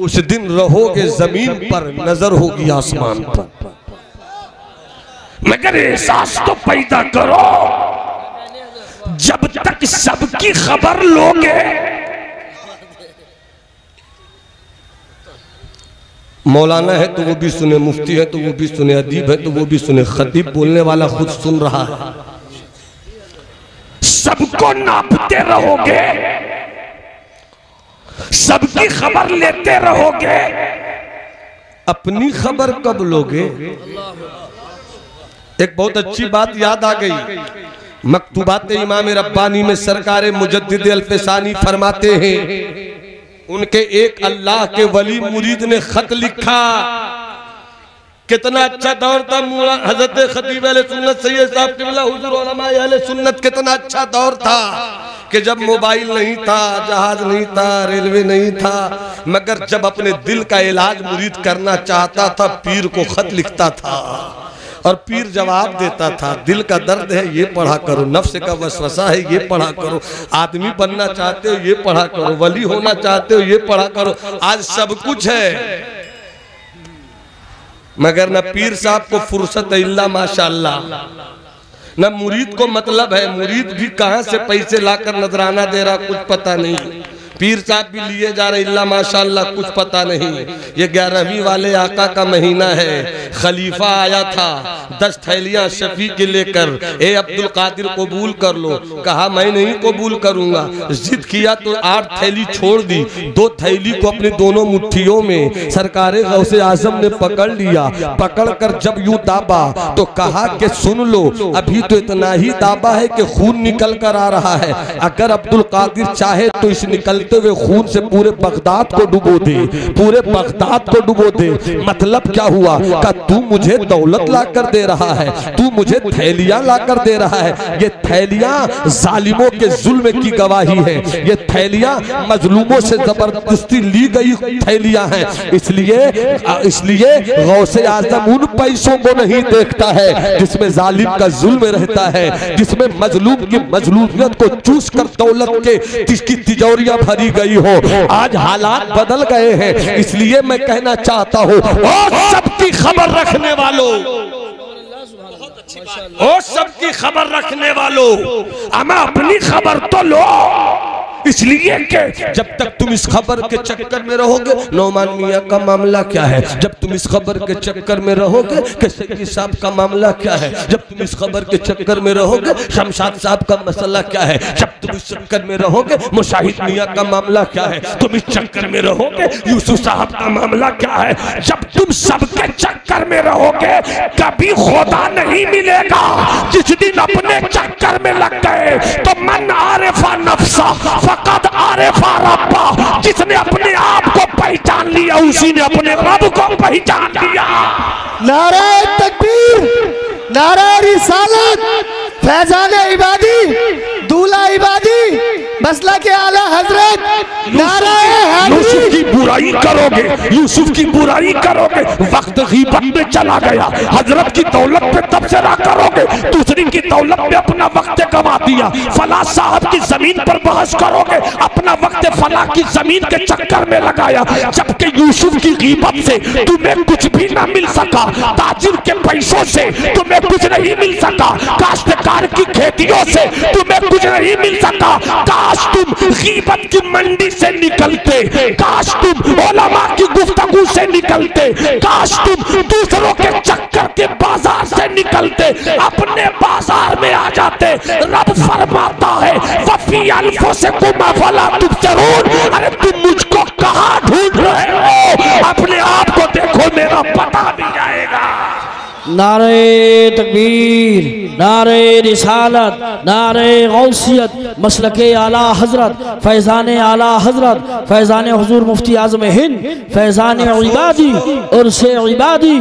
उस दिन रहोगे ज़मीन पर नज़र होगी आसमान पर। मगर एहसास तो पैदा करो। जब तक सबकी खबर लोगे मौलाना है तो वो भी सुने मुफ्ती है तो वो भी सुने अदीब है तो वो भी सुने खतीब बोलने वाला खुद सुन रहा है। सबको नापते रहोगे। सबकी खबर लेते रहोगे। अपनी खबर कब लोगे? एक बहुत अच्छी बात याद आ गई। मकतूबात इमाम रब्बानी में सरकार मुजद्दिद अल्फसानी फरमाते हैं, उनके एक अल्लाह के वली मुरीद ने खत लिखा। कितना अच्छा दौर था मौला- हज़रत खतीब सुन्नत सैयद साहब किबला हुजूर सुन्नत, कितना अच्छा दौर था कि जब मोबाइल नहीं था, जहाज़ नहीं था, रेलवे नहीं था, मगर जब अपने दिल का इलाज मुरीद करना चाहता था, पीर को खत लिखता था और पीर जवाब देता था, दिल का दर्द है, ये पढ़ा करो, नफ्स का वसवसा है, ये पढ़ा करो, आदमी बनना चाहते हो, ये पढ़ा करो, वली होना चाहते हो, ये पढ़ा करो, आज सब कुछ है। मगर न पीर साहब को फुर्सत इल्ला माशाल्लाह। न मुरीद को मतलब है, मुरीद भी कहाँ से पैसे लाकर नजराना दे रहा कुछ पता नहीं। पीर साहब भी लिए जा रहे, इल्ला माशाल्लाह, कुछ पता नहीं। ये ग्यारहवीं वाले आका का महीना है। खलीफा आया था, दस थैलियाँ शफी के लेकर। ए, अब्दुल कादिर कबूल कर लो। कहा, मैं नहीं कबूल करूँगा। जिद किया तो आठ थैली छोड़ दी। दो थैली को अपनी दोनों मुठ्ठियों में। सरकार गौसे आज़म ने पकड़ लिया। पकड़ कर जब यूँ दाबा तो कहा कि सुन लो, अभी तो इतना ही दाबा है कि खून निकल कर आ रहा है। अगर अब्दुल कादिर चाहे तो इस निकलते हुए खून से पूरे बगदाद को डुबो दे, पूरे बगदाद को डुबो दे। मतलब क्या हुआ? का तू मुझे दौलत ला कर दे रहा है, तू मुझे थैलियाँ ला कर दे रहा है। ये थैलियाँ जालिमों के जुल्म की गवाही है। ये थैलियाँ मजलूमों से ज़बरदस्ती ली गई थैलियाँ हैं। इसलिए इसलिए गौसे आज़म उन पैसों को नहीं देखता है, जिसमें जालिम का जुल्म रहता है, जिसमें मजलूम की मजलूमियत को चूस कर दौलत के, जिसकी तिजोरियाँ भरी गई हो। आज हालात बदल गए हैं। इसलिए मैं कहना चाहता हूँ, और सबकी खबर रखने वालों। और सबकी खबर रखने वालों। हमें अपनी खबर तो लो। इसलिए कि जब तक तुम इस खबर के चक्कर में रहोगे नौमान मियाँ का मामला क्या है? जब तुम इस खबर के चक्कर में रहोगे कि सैयद साहब का मामला क्या है? जब तुम इस खबर के चक्कर में रहोगे शमशाद साहब का मसला क्या है? जब तुम इस चक्कर में रहोगे मुशाहिद मियाँ का मामला क्या है? तुम इस चक्कर में रहोगे यूसुफ साहब का मामला क्या है? जब तुम सबके चक्कर में रहोगे कभी खुदा नहीं मिलेगा। जिस दिन अपने चक्कर में लग गए तो मन आरिफा नफसा फकत आरेफा रब्बा, जिसने अपने आप को पहचान लिया, उसी ने अपने रब को पहचान लिया। नारे तकबीर, नारे रिसालत। फैजान इबादी दूल्हा इबादी मसला के आला हज़रत नारे यूसुफ की बुराई करोगे यूसुफ की बुराई करोगे वक्त गीबत में चला गया हज़रत की दौलत पे तबसरा करोगे दूसरी की दौलत पे अपना वक्त गवा दिया फला साहब की ज़मीन पर बहस करोगे अपना वक्त फला की ज़मीन के चक्कर में लगाया जबकि यूसुफ की गीबत से तुम्हें कुछ भी ना मिल सका ताजिर के पैसों से तुम्हें कुछ नहीं मिल सका काश्तकार की खेतियों से तुम्हें कुछ नहीं मिल सका। काश तुम गीबत की मंडी से निकलते। काश तुम ओलमा की गुफ्तगू से निकलते। काश तुम दूसरों के चक्कर के बाज़ार से निकलते। अपने बाज़ार में आ जाते। रब फरमाता है, वफी अल्फों से कुमा फला तुम ज़रूर अरे तुम मुझको कहाँ ढूंढ रहे हो? अपने आप को देखो, मेरा पता भी जाएगा। नारे तकबीर, नारे रिसालत, नारे गौसियत मसल आला हज़रत, फैज़ान आला हज़रत, फैज़ान हजूर मुफ्ती आज़म हिंद, फैज़ान इबादी और से इबादी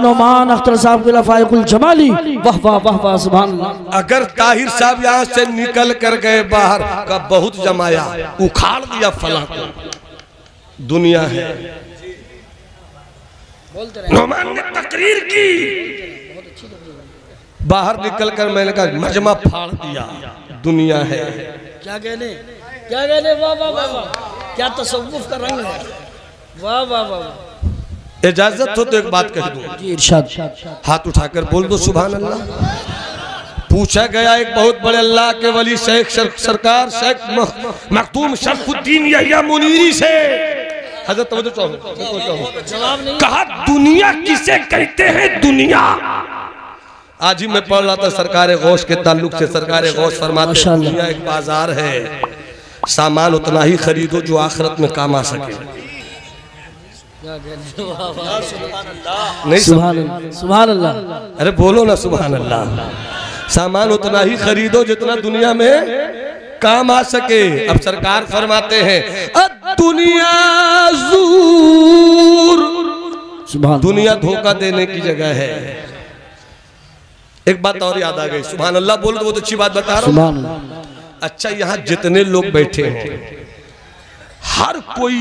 नुमान अख्तर साहब के लफाइकुल जमाली, वाह वाह वाह वाह अल्लाह अगर ताहिर साहब यहाँ से निकल कर गए बाहर का बहुत जमाया, उखाड़ दिया फला दुनिया है। नुमान ने तकरीर की। बाहर निकल कर मैंने कहा मजमा फाड़ दिया। दुनिया है। क्या कहने? क्या कहने? वाह वाह वाह वाह। क्या तसव्वुफ का रंग है? वाह वाह वाह इजाज़त हो तो एक बात कह दूँ। इरशाद। हाथ उठाकर बोल दो सुभान अल्लाह पूछा गया एक बहुत बड़े अल्लाह के वली शेख सरकार शेख मख- मखतूम शरफुद्दीन यहिया मुनीरी से। हज़रत तवज्जो चाहो। नहीं। कहा दुनिया किसे कहते हैं दुनिया? आज ही मैं पढ़ रहा था सरकार गौश के ताल्लुक से सरकार गौश फरमाते हैं, दुनिया एक बाज़ार है। सामान उतना ही खरीदो जो आखिरत में काम आ सके। नहीं सब- सुभान अल्लाह सुभान अल्लाह अरे बोलो ना सुभान अल्लाह सामान उतना ही खरीदो जितना दुनिया में काम आ सके। अब सरकार फरमाते हैं "अ दुनिया जूर। दुनिया धोखा देने की जगह है। एक बात और याद आ गई। सुबह अल्लाह बोल दो बहुत अच्छी बात बता रहा हूँ। अच्छा यहाँ जितने लोग बैठे हैं हर कोई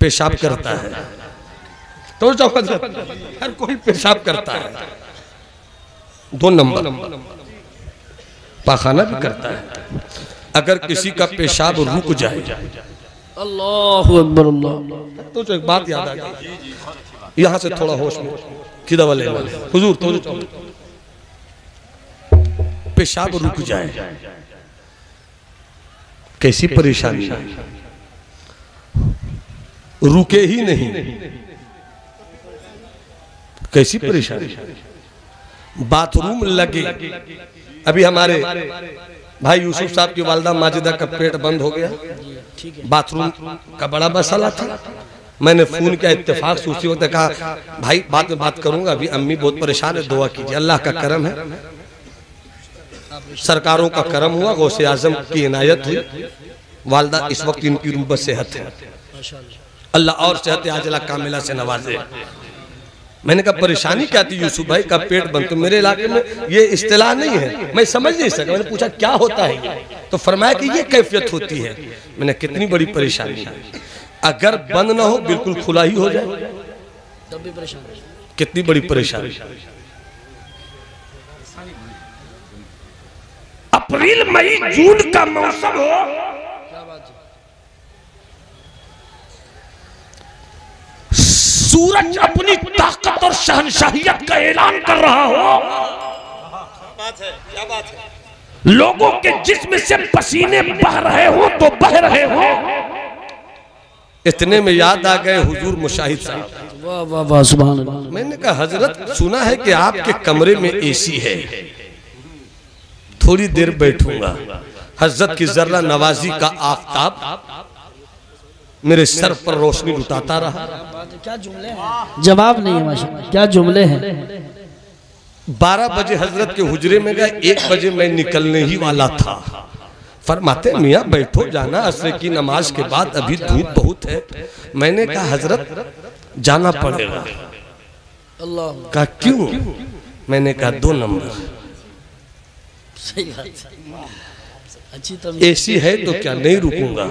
पेशाब करता है। तो हर कोई पेशाब करता है। दो नंबर। पाखाना भी करता है। अगर किसी का पेशाब रुक जाए। अल्लाह अकबर अल्लाह तो एक बात याद आ गई। यहाँ से थोड़ा होश में। किदा वाले हुजूर तो पेशाब रुक जाए। कैसी परेशानी? है रुके ही नहीं। कैसी परेशानी? बाथरूम लगे। अभी हमारे भाई यूसुफ साहब की वालदा माजिदा का पेट बंद हो गया। बाथरूम का बड़ा मसाला था। मैंने फ़ोन किया, इत्तेफाक से उसी वक्त कहा, भाई, बाद में बात करूँगा, अभी अम्मी बहुत परेशान है, दुआ कीजिए, अल्लाह का करम है। सरकारों का करम हुआ, गौसे आज़म की इनायत हुई। वालदा इस वक्त इनकी रूबत सेहत है। अल्लाह और सेहत आजला कामिला से नवाजे। मैंने कहा परेशानी क्या थी यूसुफ भाई? का पेट बंद तो मेरे इलाके में ये इस्तेलाह नहीं है। मैं समझ नहीं सका। मैंने पूछा क्या होता है? ये तो फरमाया कि ये कैफियत होती है। मैंने कितनी बड़ी परेशानी है। अगर बंद ना हो बिल्कुल खुला ही हो जाए। तब भी परेशान कितनी बड़ी परेशानी अप्रैल मई जून का मौसम हो सूरज अपनी ताकत और शहनशाहियत का ऐलान कर रहा हो। लोगों के जिस्म से पसीने बह रहे हो तो बह रहे हो। इतने में याद आ गए हुजूर मुशाहिद साहब। वाह वाह वाह सुभान मैंने कहा हज़रत सुना है कि आपके कमरे में एसी है। थोड़ी देर बैठूँगा। हज़रत की जर्रा नवाजी का आफताब मेरे सर पर रोशनी लुटाता रहा। क्या जुमले हैं? जवाब नहीं है माशा क्या जुमले हैं? बारह बजे हज़रत के हुजरे में गए एक बजे मैं निकलने ही वाला था। फरमाते मियाँ बैठो जाना असर की नमाज़ के बाद अभी धूप बहुत है। मैंने कहा हज़रत जाना पड़ेगा। अल्लाह। कहा क्यों? मैंने कहा दो नंबर। सही बात अच्छी एसी है तो क्या नहीं रुकूँगा।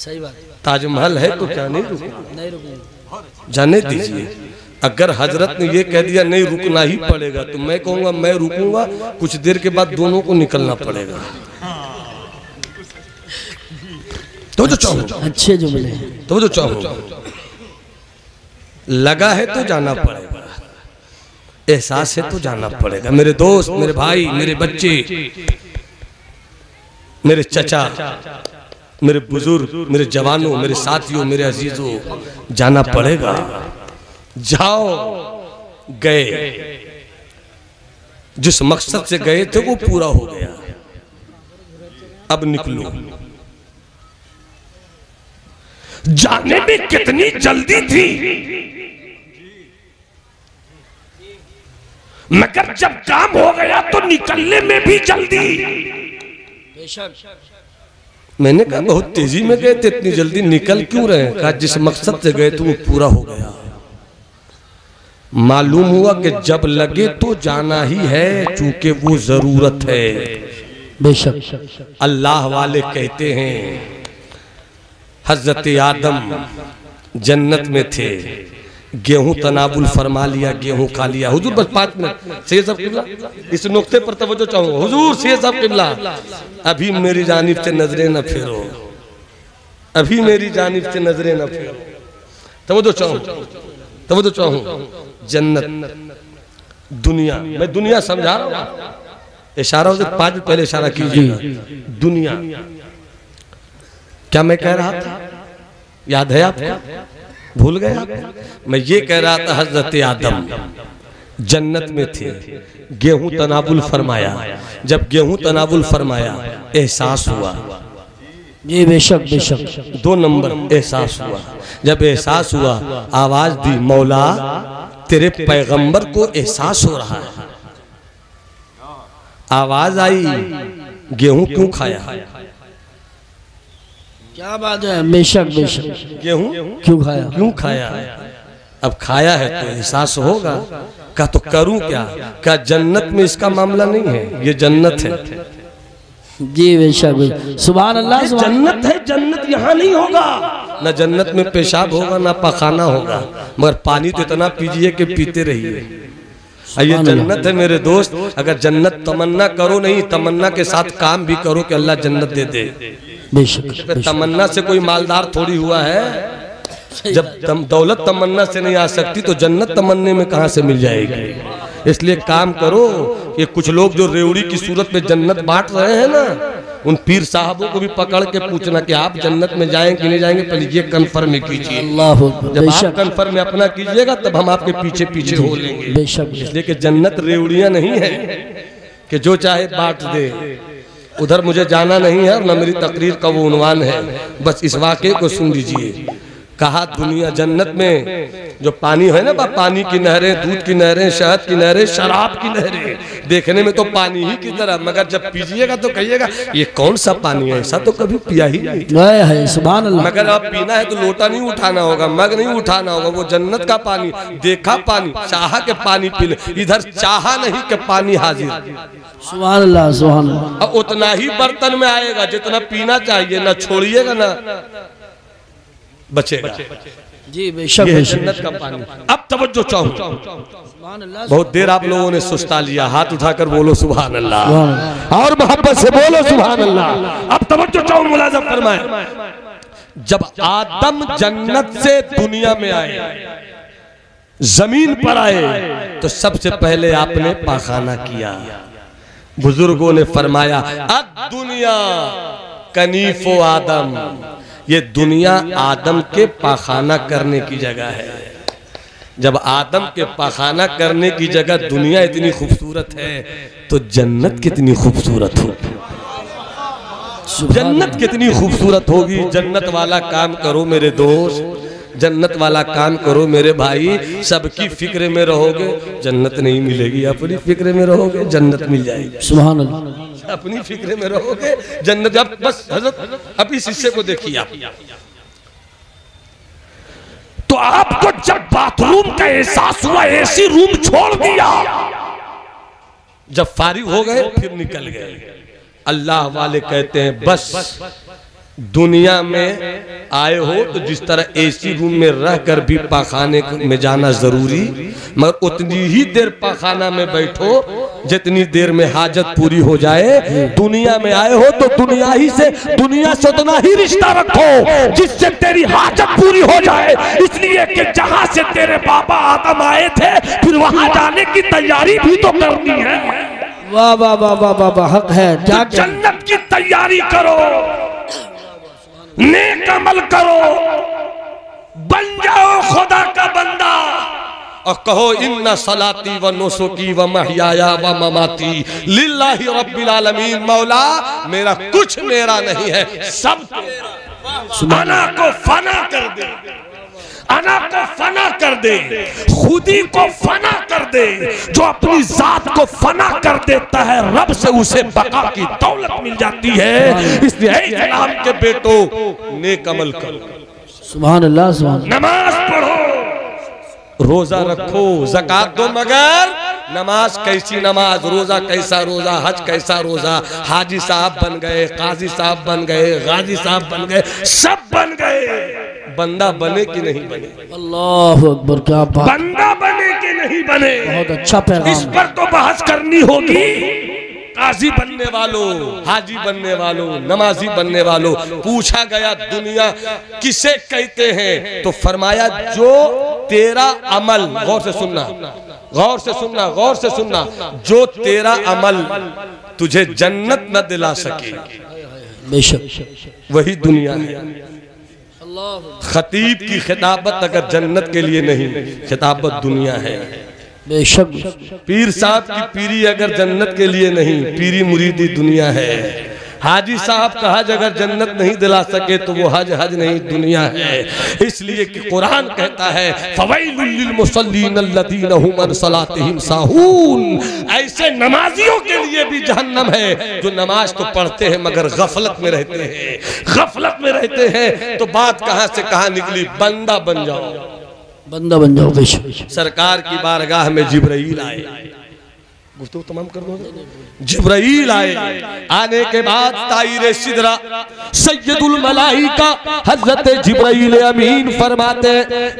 सही बात। ताजमहल है तो क्या नहीं रुकूँगा नहीं रुकूँगा जाने दीजिए। अगर हज़रत ने ये कह दिया नहीं रुकना ही पड़ेगा तो मैं कहूँगा मैं रुकूँगा। कुछ देर के बाद दोनों को निकलना पड़ेगा। तो जो चाहूँ। अच्छे जुमले। तो जो चाहूँ। लगा है तो जाना पड़ेगा। एहसास है तो जाना पड़ेगा। मेरे दोस्त मेरे भाई मेरे बच्चे मेरे चचा। मेरे बुज़ुर्ग, मेरे जवानों, मेरे साथियों, मेरे अजीजों, जाना पड़ेगा। जाओ, गए। जिस मकसद से गए थे, वो पूरा हो गया। अब निकलो। जाने में कितनी जल्दी थी। मगर जब काम हो गया तो निकलने में भी जल्दी। मैंने कहा बहुत तेज़ी में गए थे इतनी जल्दी निकल क्यों रहे हैं? कहा जिस मकसद से गए थे वो पूरा हो गया। मालूम हुआ कि जब लगे तो जाना ही है चूँकि वो ज़रूरत है। बेशक अल्लाह वाले कहते हैं हज़रत आदम जन्नत में थे। गेहूँ तनाबुल फरमा लिया गेहूँ खा लिया। हुजूर बस पाँच मिनट। से सब किबला? इस नुक्ते पर तवज्जो चाहूँगा हुजूर से सब किबला? अभी मेरी जानिब से नज़रें न फेरो। अभी मेरी जानिब से नज़रें न फेरो। तवज्जो चाहूँ। तवज्जो चाहूँ। जन्नत। दुनिया। मैं दुनिया समझा रहा हूँ। इशारा से पाँच मिनट पहले इशारा कीजिए दुनिया। क्या मैं कह रहा था? याद है आपको? भूल गए मैं ये कह रहा था हज़रत आदम। जन्नत में थे। गेहूँ तनाबुल फरमाया। जब गेहूँ तनाबुल फरमाया एहसास हुआ। जी बेशक बेशक। दो नंबर एहसास हुआ। जब एहसास हुआ आवाज़ दी मौला तेरे पैगंबर को एहसास हो रहा है। आवाज़ आई गेहूँ क्यों खाया? क्या बात है? बेशक बेशक। गेहूँ? क्यों खाया? क्यों खाया? अब खाया है तो एहसास होगा। का तो करूँ क्या? क्या जन्नत में इसका मामला नहीं है ये जन्नत है। जी बेशक सुभान अल्लाह जन्नत है जन्नत यहाँ नहीं होगा। न जन्नत में पेशाब होगा ना पखाना होगा। मगर पानी तो इतना पीजिए कि पीते रहिए। ये जन्नत है मेरे दोस्त अगर जन्नत तमन्ना करो नहीं तमन्ना के साथ काम भी करो कि अल्लाह जन्नत दे दे। बेशक तमन्ना से कोई मालदार थोड़ी हुआ है जब तम, दौलत तमन्ना से नहीं आ सकती तो जन्नत तमन्ने में कहाँ से मिल जाएगी? इसलिए काम करो ये कुछ लोग जो रेवड़ी की सूरत में जन्नत बांट रहे हैं ना उन पीर साहबों को भी पकड़ के पूछना कि आप जन्नत में जाएँ कि नहीं जाएँगे पहले ये कन्फर्म कीजिए। जब आप कन्फर्म अपना कीजिएगा तब हम आपके पीछे पीछे हो लेंगे। इसलिए कि जन्नत रेवड़ियाँ नहीं है कि जो चाहे बांट दे। उधर मुझे जाना नहीं है और न मेरी तकरीर का वो उनवान है। बस इस वाक्य को सुन लीजिए। कहा दुनिया जन्नत में, जो पानी है ना पानी की नहरें, दूध की नहरें, शहद की नहरें, शराब की नहरें देखने में तो पानी ही की तरह मगर जब पीजिएगा तो कहिएगा ये कौन सा पानी है? ऐसा तो कभी पिया ही नहीं। मगर अब पीना है तो लोटा नहीं उठाना होगा मग नहीं उठाना होगा वो जन्नत का पानी देखा पानी चाह के पानी पी ले इधर चाह नहीं के पानी हाजिर। सुभान अल्लाह सुभान अल्लाह अब उतना ही बर्तन में आएगा जितना पीना चाहिए ना छोड़िएगा ना बचेगा। जी बेशक। ये है बेशक जन्नत का पानी। अब तवज्जो चाहूँ। सुभान अल्लाह बहुत देर आप लोगों ने सुस्ता लिया हाथ उठाकर बोलो सुबह अल्लाह और मोहब्बत से बोलो सुबह अल्लाह अब तवज्जो चाहूँ मुलाजम फरमाए। जब आदम जन्नत से दुनिया में आए ज़मीन पर आए तो सबसे पहले आपने पाखाना किया। बुज़ुर्गों ने फरमाया अब दुनिया कनीफो आदम। ये दुनिया आदम के पाखाना करने की जगह है। जब आदम के पाखाना करने की जगह दुनिया इतनी खूबसूरत है तो जन्नत कितनी खूबसूरत होगी जन्नत कितनी खूबसूरत होगी। जन्नत वाला काम करो मेरे दोस्त। जन्नत वाला काम करो मेरे भाई सबकी फ़िक्र में रहोगे जन्नत नहीं मिलेगी अपनी फ़िक्र में रहोगे जन्नत मिल जाएगी। अल्लाह अपनी फ़िक्र में रहोगे जन्नत जब बस हज़रत अब इस हिस्से को देखिए आप। तो आपको जब बाथरूम का एहसास हुआ एसी रूम छोड़ दिया। जब फारिग हो गए फिर निकल गए। अल्लाह वाले कहते हैं बस दुनिया में आए हो तो जिस तरह एसी रूम में रहकर भी पाखाने में जाना ज़रूरी मगर उतनी ही देर पाखाना में बैठो जितनी देर में हाजत पूरी हो जाए दुनिया में आए हो तो दुनिया ही से दुनिया से उतना ही रिश्ता रखो जिससे तेरी हाजत पूरी हो जाए। इसलिए कि जहाँ से तेरे बाबा आदम आए थे फिर वहाँ जाने की तैयारी भी तो करनी है। वाह वाह वाह वाह वाह हक है तो जन्नत की तैयारी करो। नेक अमल करो। बन जाओ खुदा का बंदा। और कहो इन्ना सलाती व नोसुकी व महियाया व ममाती। लीला रब्बिल आलमीन मौला मेरा कुछ मेरा नहीं है सब तेरा। को फना कर दे। अना को फना कर दे। खुदी को फना कर दे। जो अपनी जात को फना कर देता है रब से उसे बका की दौलत मिल जाती है। इसलिए इस्लाम के बेटो नेक अमल करो। सुभान अल्लाह सुभान नमाज़ पढ़ो। रोजा रखो। जक़ात दो मगर नमाज़ कैसी नमाज़? रोजा कैसा रोजा? हज कैसा रोजा? हाजी साहब बन गए काजी साहब बन गए गाजी साहब बन गए सब बन गए। बंदा बने कि नहीं बने? अल्लाह अकबर क्या बात। बंदा बने कि नहीं बने? बहुत अच्छा पैगाम इस पर तो बहस करनी होगी। काजी बनने वालों हाजी बनने वालों नमाजी बनने वालों पूछा गया दुनिया किसे कहते हैं? तो फरमाया जो तेरा अमल गौर से सुनना गौर से सुनना गौर से सुनना जो तेरा अमल तुझे जन्नत न दिला सके। बेशक। वही दुनिया है। खतीब की खिताबत अगर जन्नत के लिए नहीं खिताबत दुनिया है। बेशक। पीर साहब की पीरी अगर जन्नत के लिए नहीं पीरी मुरीदी दुनिया है। हाजी साहब का हज अगर जन्नत नहीं दिला सके तो वो हज हज नहीं दुनिया है। इसलिए कि कुरान कहता है ऐसे नमाजियों के लिए भी जहन्नम है जो नमाज़ तो पढ़ते हैं मगर गफलत में रहते हैं। गफलत में रहते हैं तो बात कहाँ से कहाँ निकली? बंदा बन जाओ। बंदा बन जाओ सरकार की बारगाह में जिब्राइल आए। गुफ्तगू तमाम कर दो। जिब्राइल आए। आने के बाद ताईर सिदरा सैयदुल मलाइका हज़रत जिब्राइल अमीन फरमाते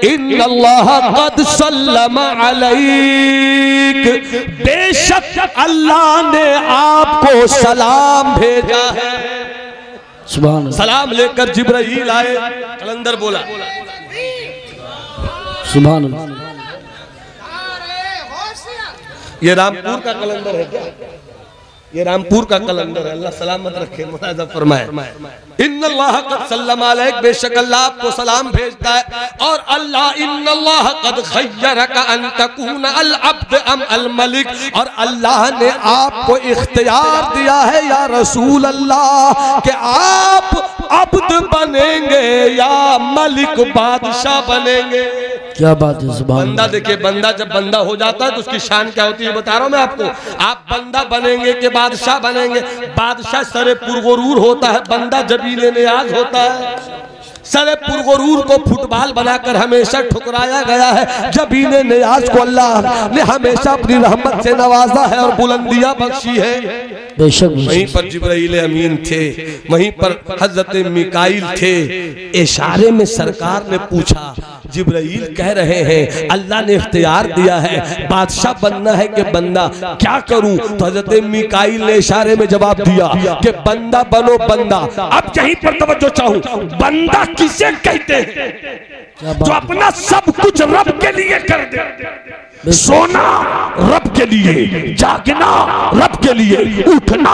इन अल्लाह कद सल्लम अलैक। बेशक अल्लाह ने आपको सलाम भेजा है। सुभान अल्लाह। सलाम लेकर जिब्राइल आए। कलंदर बोला। सुभान अल्लाह। ये रामपुर का कलंदर है क्या? ये रामपुर का कलंदर है, अल्लाह सलामत रखे, मुरादा फरमाए। इन अल्लाह कद सल्लम अलैक, बेशक अल्लाह आपको सलाम भेजता है। और अल्लाह इन अल्लाह कद खय्यरक अन तकून अल अब्द अम अल मलिक। और अल्लाह ने आपको इख्तियार दिया है, या रसूल अल्लाह, कि आप अब्द बनेंगे, या मलिक बादशाह बनेंगे। क्या बात है बंदा देखिए बंदा जब बंदा हो जाता है तो उसकी शान क्या होती है बता रहा हूँ मैं आपको। आप बंदा बनेंगे के बादशाह बनेंगे। बादशाह सरे पुरगुरूर होता है बंदा जबीले नियाज होता है। सरे पुरगुरूर को फुटबॉल बनाकर हमेशा ठुकराया गया है। जबीले नियाज को अल्लाह ने हमेशा अपनी रहमत से नवाजा है और बुलंदियाँ बख्शी है। बेशक। वहीं पर जिब्राइल अमीन थे वहीं पर हज़रत मिकाइल थे। इशारे में सरकार ने पूछा जिब्राइल कह रहे हैं अल्लाह ने इख्तियार दिया है बादशाह बनना है कि बंदा क्या करूँ? तो हज़रत मिकाइल ने इशारे में जवाब दिया कि बंदा बनो बंदा। अब यहीं पर तवज्जो चाहूँ बंदा किसे कहते हैं? जो अपना सब कुछ रब के लिए कर दे। सोना रब के लिए जागना रब के लिए उठना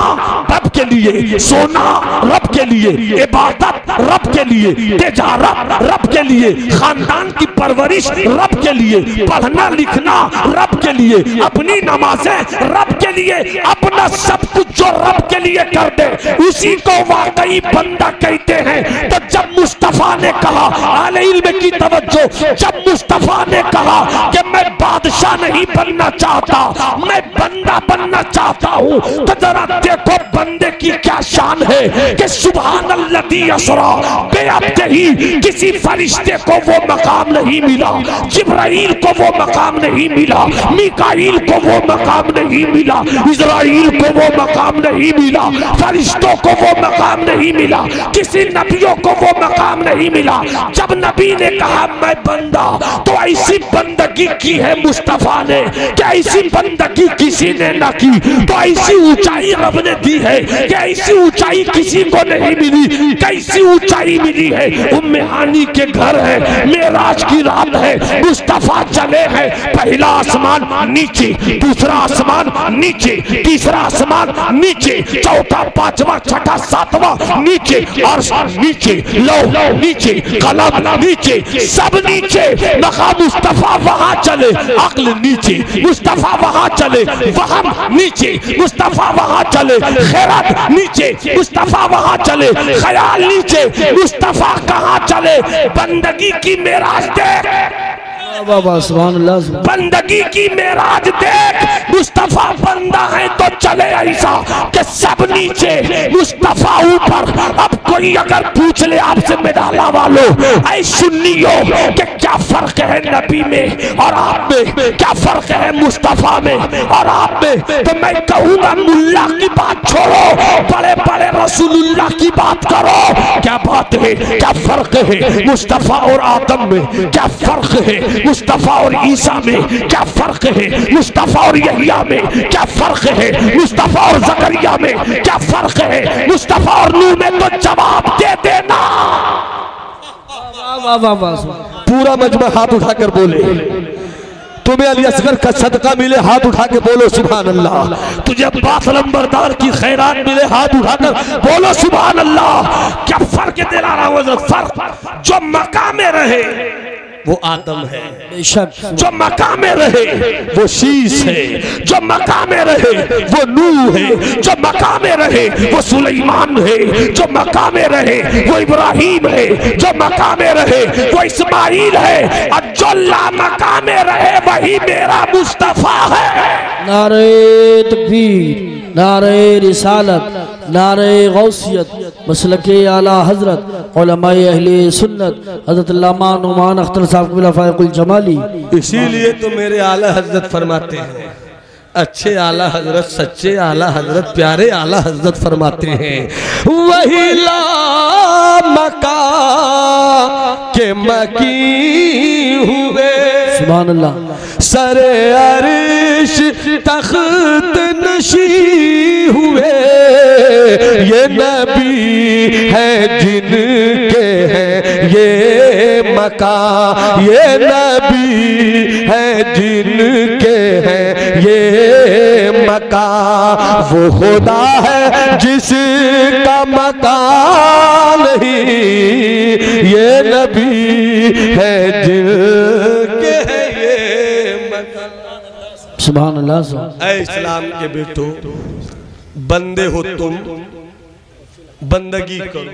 रब के लिए सोना रब के लिए इबादत रब के लिए तिजारत रब के लिए खानदान की परवरिश रब के लिए पढ़ना लिखना रब के लिए अपनी नमाजें रब के लिए अपना सब कुछ जो रब के लिए कर दे उसी को वाकई बंदा कहते हैं तो जब मुस्तफ़ा ने कहा आले इल्म की तवज्जो जब मुस्तफ़ा ने कहा कि मैं बादशाह नहीं बनना चाहता। मैं बंदा बनना चाहता हूँ। तो जरा देखो बंदे की क्या शान है कि ही किसी फरिश्ते को वो मकाम नहीं मिला, जिब्राइल को वो मकाम नहीं मिला, मिकाइल को वो मकाम नहीं मिला, इजराइल को वो मकाम नहीं मिला, फरिश्तों को वो मकाम नहीं मिला, किसी नबियों को वो मकाम नहीं मिला। जब नबी ने कहा, मैं बंदा तो ऐसी बंदगी की है मुस्तफ़ा ने कि ऐसी बंदगी किसी ने ना की? तो ऐसी ऊंचाई रब ने दी है? कि ऐसी ऊंचाई किसी को नहीं मिली? कैसी ऊंचाई मिली है? उम्मे हानी के घर है, मेराज की रात है, मुस्तफ़ा चले हैं। पहला आसमान नीचे, दूसरा आसमान नीचे, तीसरा आसमान नीचे, चौथा, पांचवा, छठा, सातवां नीचे और नीचे लो नीचे, कलम नीचे, सब नीचे। लखा मुस्तफ़ा वहाँ चले अक्ल नीचे। मुस्तफ़ा वहाँ चले वहम नीचे। मुस्तफ़ा वहाँ चले खैरत नीचे। मुस्तफ़ा वहाँ चले ख्याल नीचे। मुस्तफ़ा कहाँ चले? बंदगी की मेराज देख। बंदगी की मेराज देख। मुस्तफ़ा बंदा है तो चले ऐसा कि सब नीचे। मुस्तफ़ा ऊपर। अब कोई अगर पूछ ले आपसे मेडाला वालों ऐ सुन्नियो कि क्या फ़र्क है नबी में? और आप में क्या फ़र्क है मुस्तफ़ा में? और आप में? तो मैं कहूँगा, मुल्ला की बात छोड़ो बड़े बड़े रसूलुल्लाह की बात करो। क्या बात है? क्या फ़र्क है मुस्तफ़ा और आदम में? क्या फ़र्क है मुस्तफ़ा और ईसा में? क्या फ़र्क है मुस्तफ़ा और यहिया में? क्या फ़र्क है मुस्तफ़ा और जकरिया में? क्या फ़र्क है मुस्तफ़ा और नूह में? तो जवाब दे देना। वाह वाह वाह। पूरा मजमा हाथ उठाकर बोले, तुम्हें अली असगर का सदका मिले, हाथ उठा के बोलो सुबह अल्लाह तुझे बात लंबरदार की खैरात मिले, हाथ उठाकर बोलो सुबह अल्लाह क्या फ़र्क दिला रहा हूँ फ़र्क जो मका में रहे वो आदम है। बेशक। जो मका में रहे वो शीश है। जो मका में रहे वो नू है। जो मका में रहे वो सुलेमान है। जो मका में रहे वो इब्राहिम है। जो मका में रहे वो इस्माइल है। और जो ला मका में रहे वही मेरा मुस्तफ़ा है। नारे तकबीर नारे रिसालत, नारे गौसियत, मसलक आला हज़रत अहले सुन्नत, हज़रत नुमान अख्तर साहब जमाली। इसीलिए तो मेरे आला हज़रत फरमाते हैं। अच्छे आला हज़रत, सच्चे आला हज़रत, प्यारे आला हज़रत फरमाते हैं। वही ला मका के मकी हुए। सुभान अल्लाह सरे अरिश तख्त नशी हुए। ये नबी है जिनके हैं, ये मका ये नबी है जिनके हैं ये मका। वो खुदा है जिसका मकान नहीं ये नबी है जिनके हैं ये मका। सुभान अल्लाह इस्लाम के बेटो बंदे हो तुम बंदगी करो।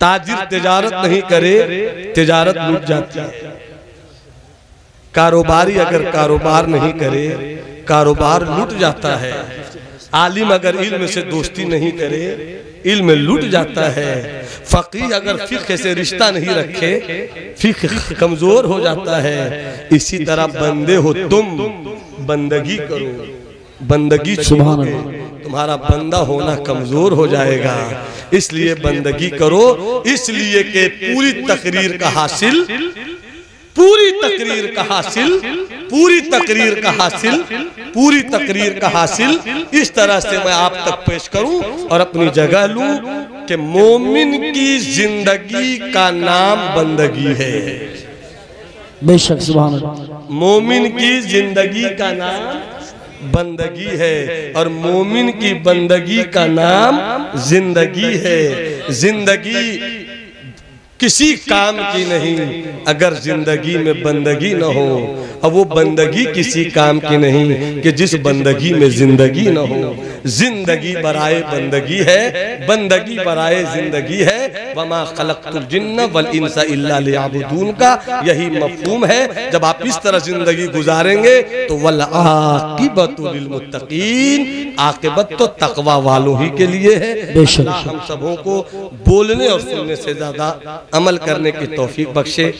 ताजिर तिजारत नहीं करे तिजारत लूट जाती है। कारोबारी अगर कारोबार नहीं करे कारोबार लूट जाता है। आलिम अगर इल्म से दोस्ती नहीं करे इल्म लूट जाता है। फकीह अगर फ़िक्र से रिश्ता नहीं रखे फ़िक्र कमज़ोर हो जाता है। इसी तरह बंदे हो तुम बंदगी करो बंदगी छोड़ोगे तुम्हारा बंदा होना कमज़ोर हो जाएगा। इसलिए बंदगी करो इसलिए कि पूरी तकरीर का हासिल पूरी तकरीर का हासिल पूरी तकरीर का हासिल पूरी तकरीर का हासिल इस तरह से मैं आप तक पेश करूँ और अपनी जगह लूँ कि मोमिन की ज़िंदगी का नाम बंदगी है। बेशक मोमिन की ज़िंदगी का नाम बंदगी है और मोमिन की बंदगी का नाम ज़िंदगी है। ज़िंदगी किसी काम की नहीं। अगर ज़िंदगी में बंदगी न हो और वो बंदगी किसी काम की नहीं कि जिस बंदगी में ज़िंदगी न हो। ज़िंदगी बराए बंदगी है बंदगी बराए ज़िंदगी है। वमा जिन्न वल इंसा इल्ला लियाबुदून का यही मफहूम है। जब आप इस तरह ज़िंदगी गुजारेंगे तो वल आकिबतु लिल मुत्तकीन। आकिबत तो तकवा वालों ही के लिए है। हम सबों को बोलने और सुनने से ज़्यादा अमल करने की तोफ़ी बख्शे।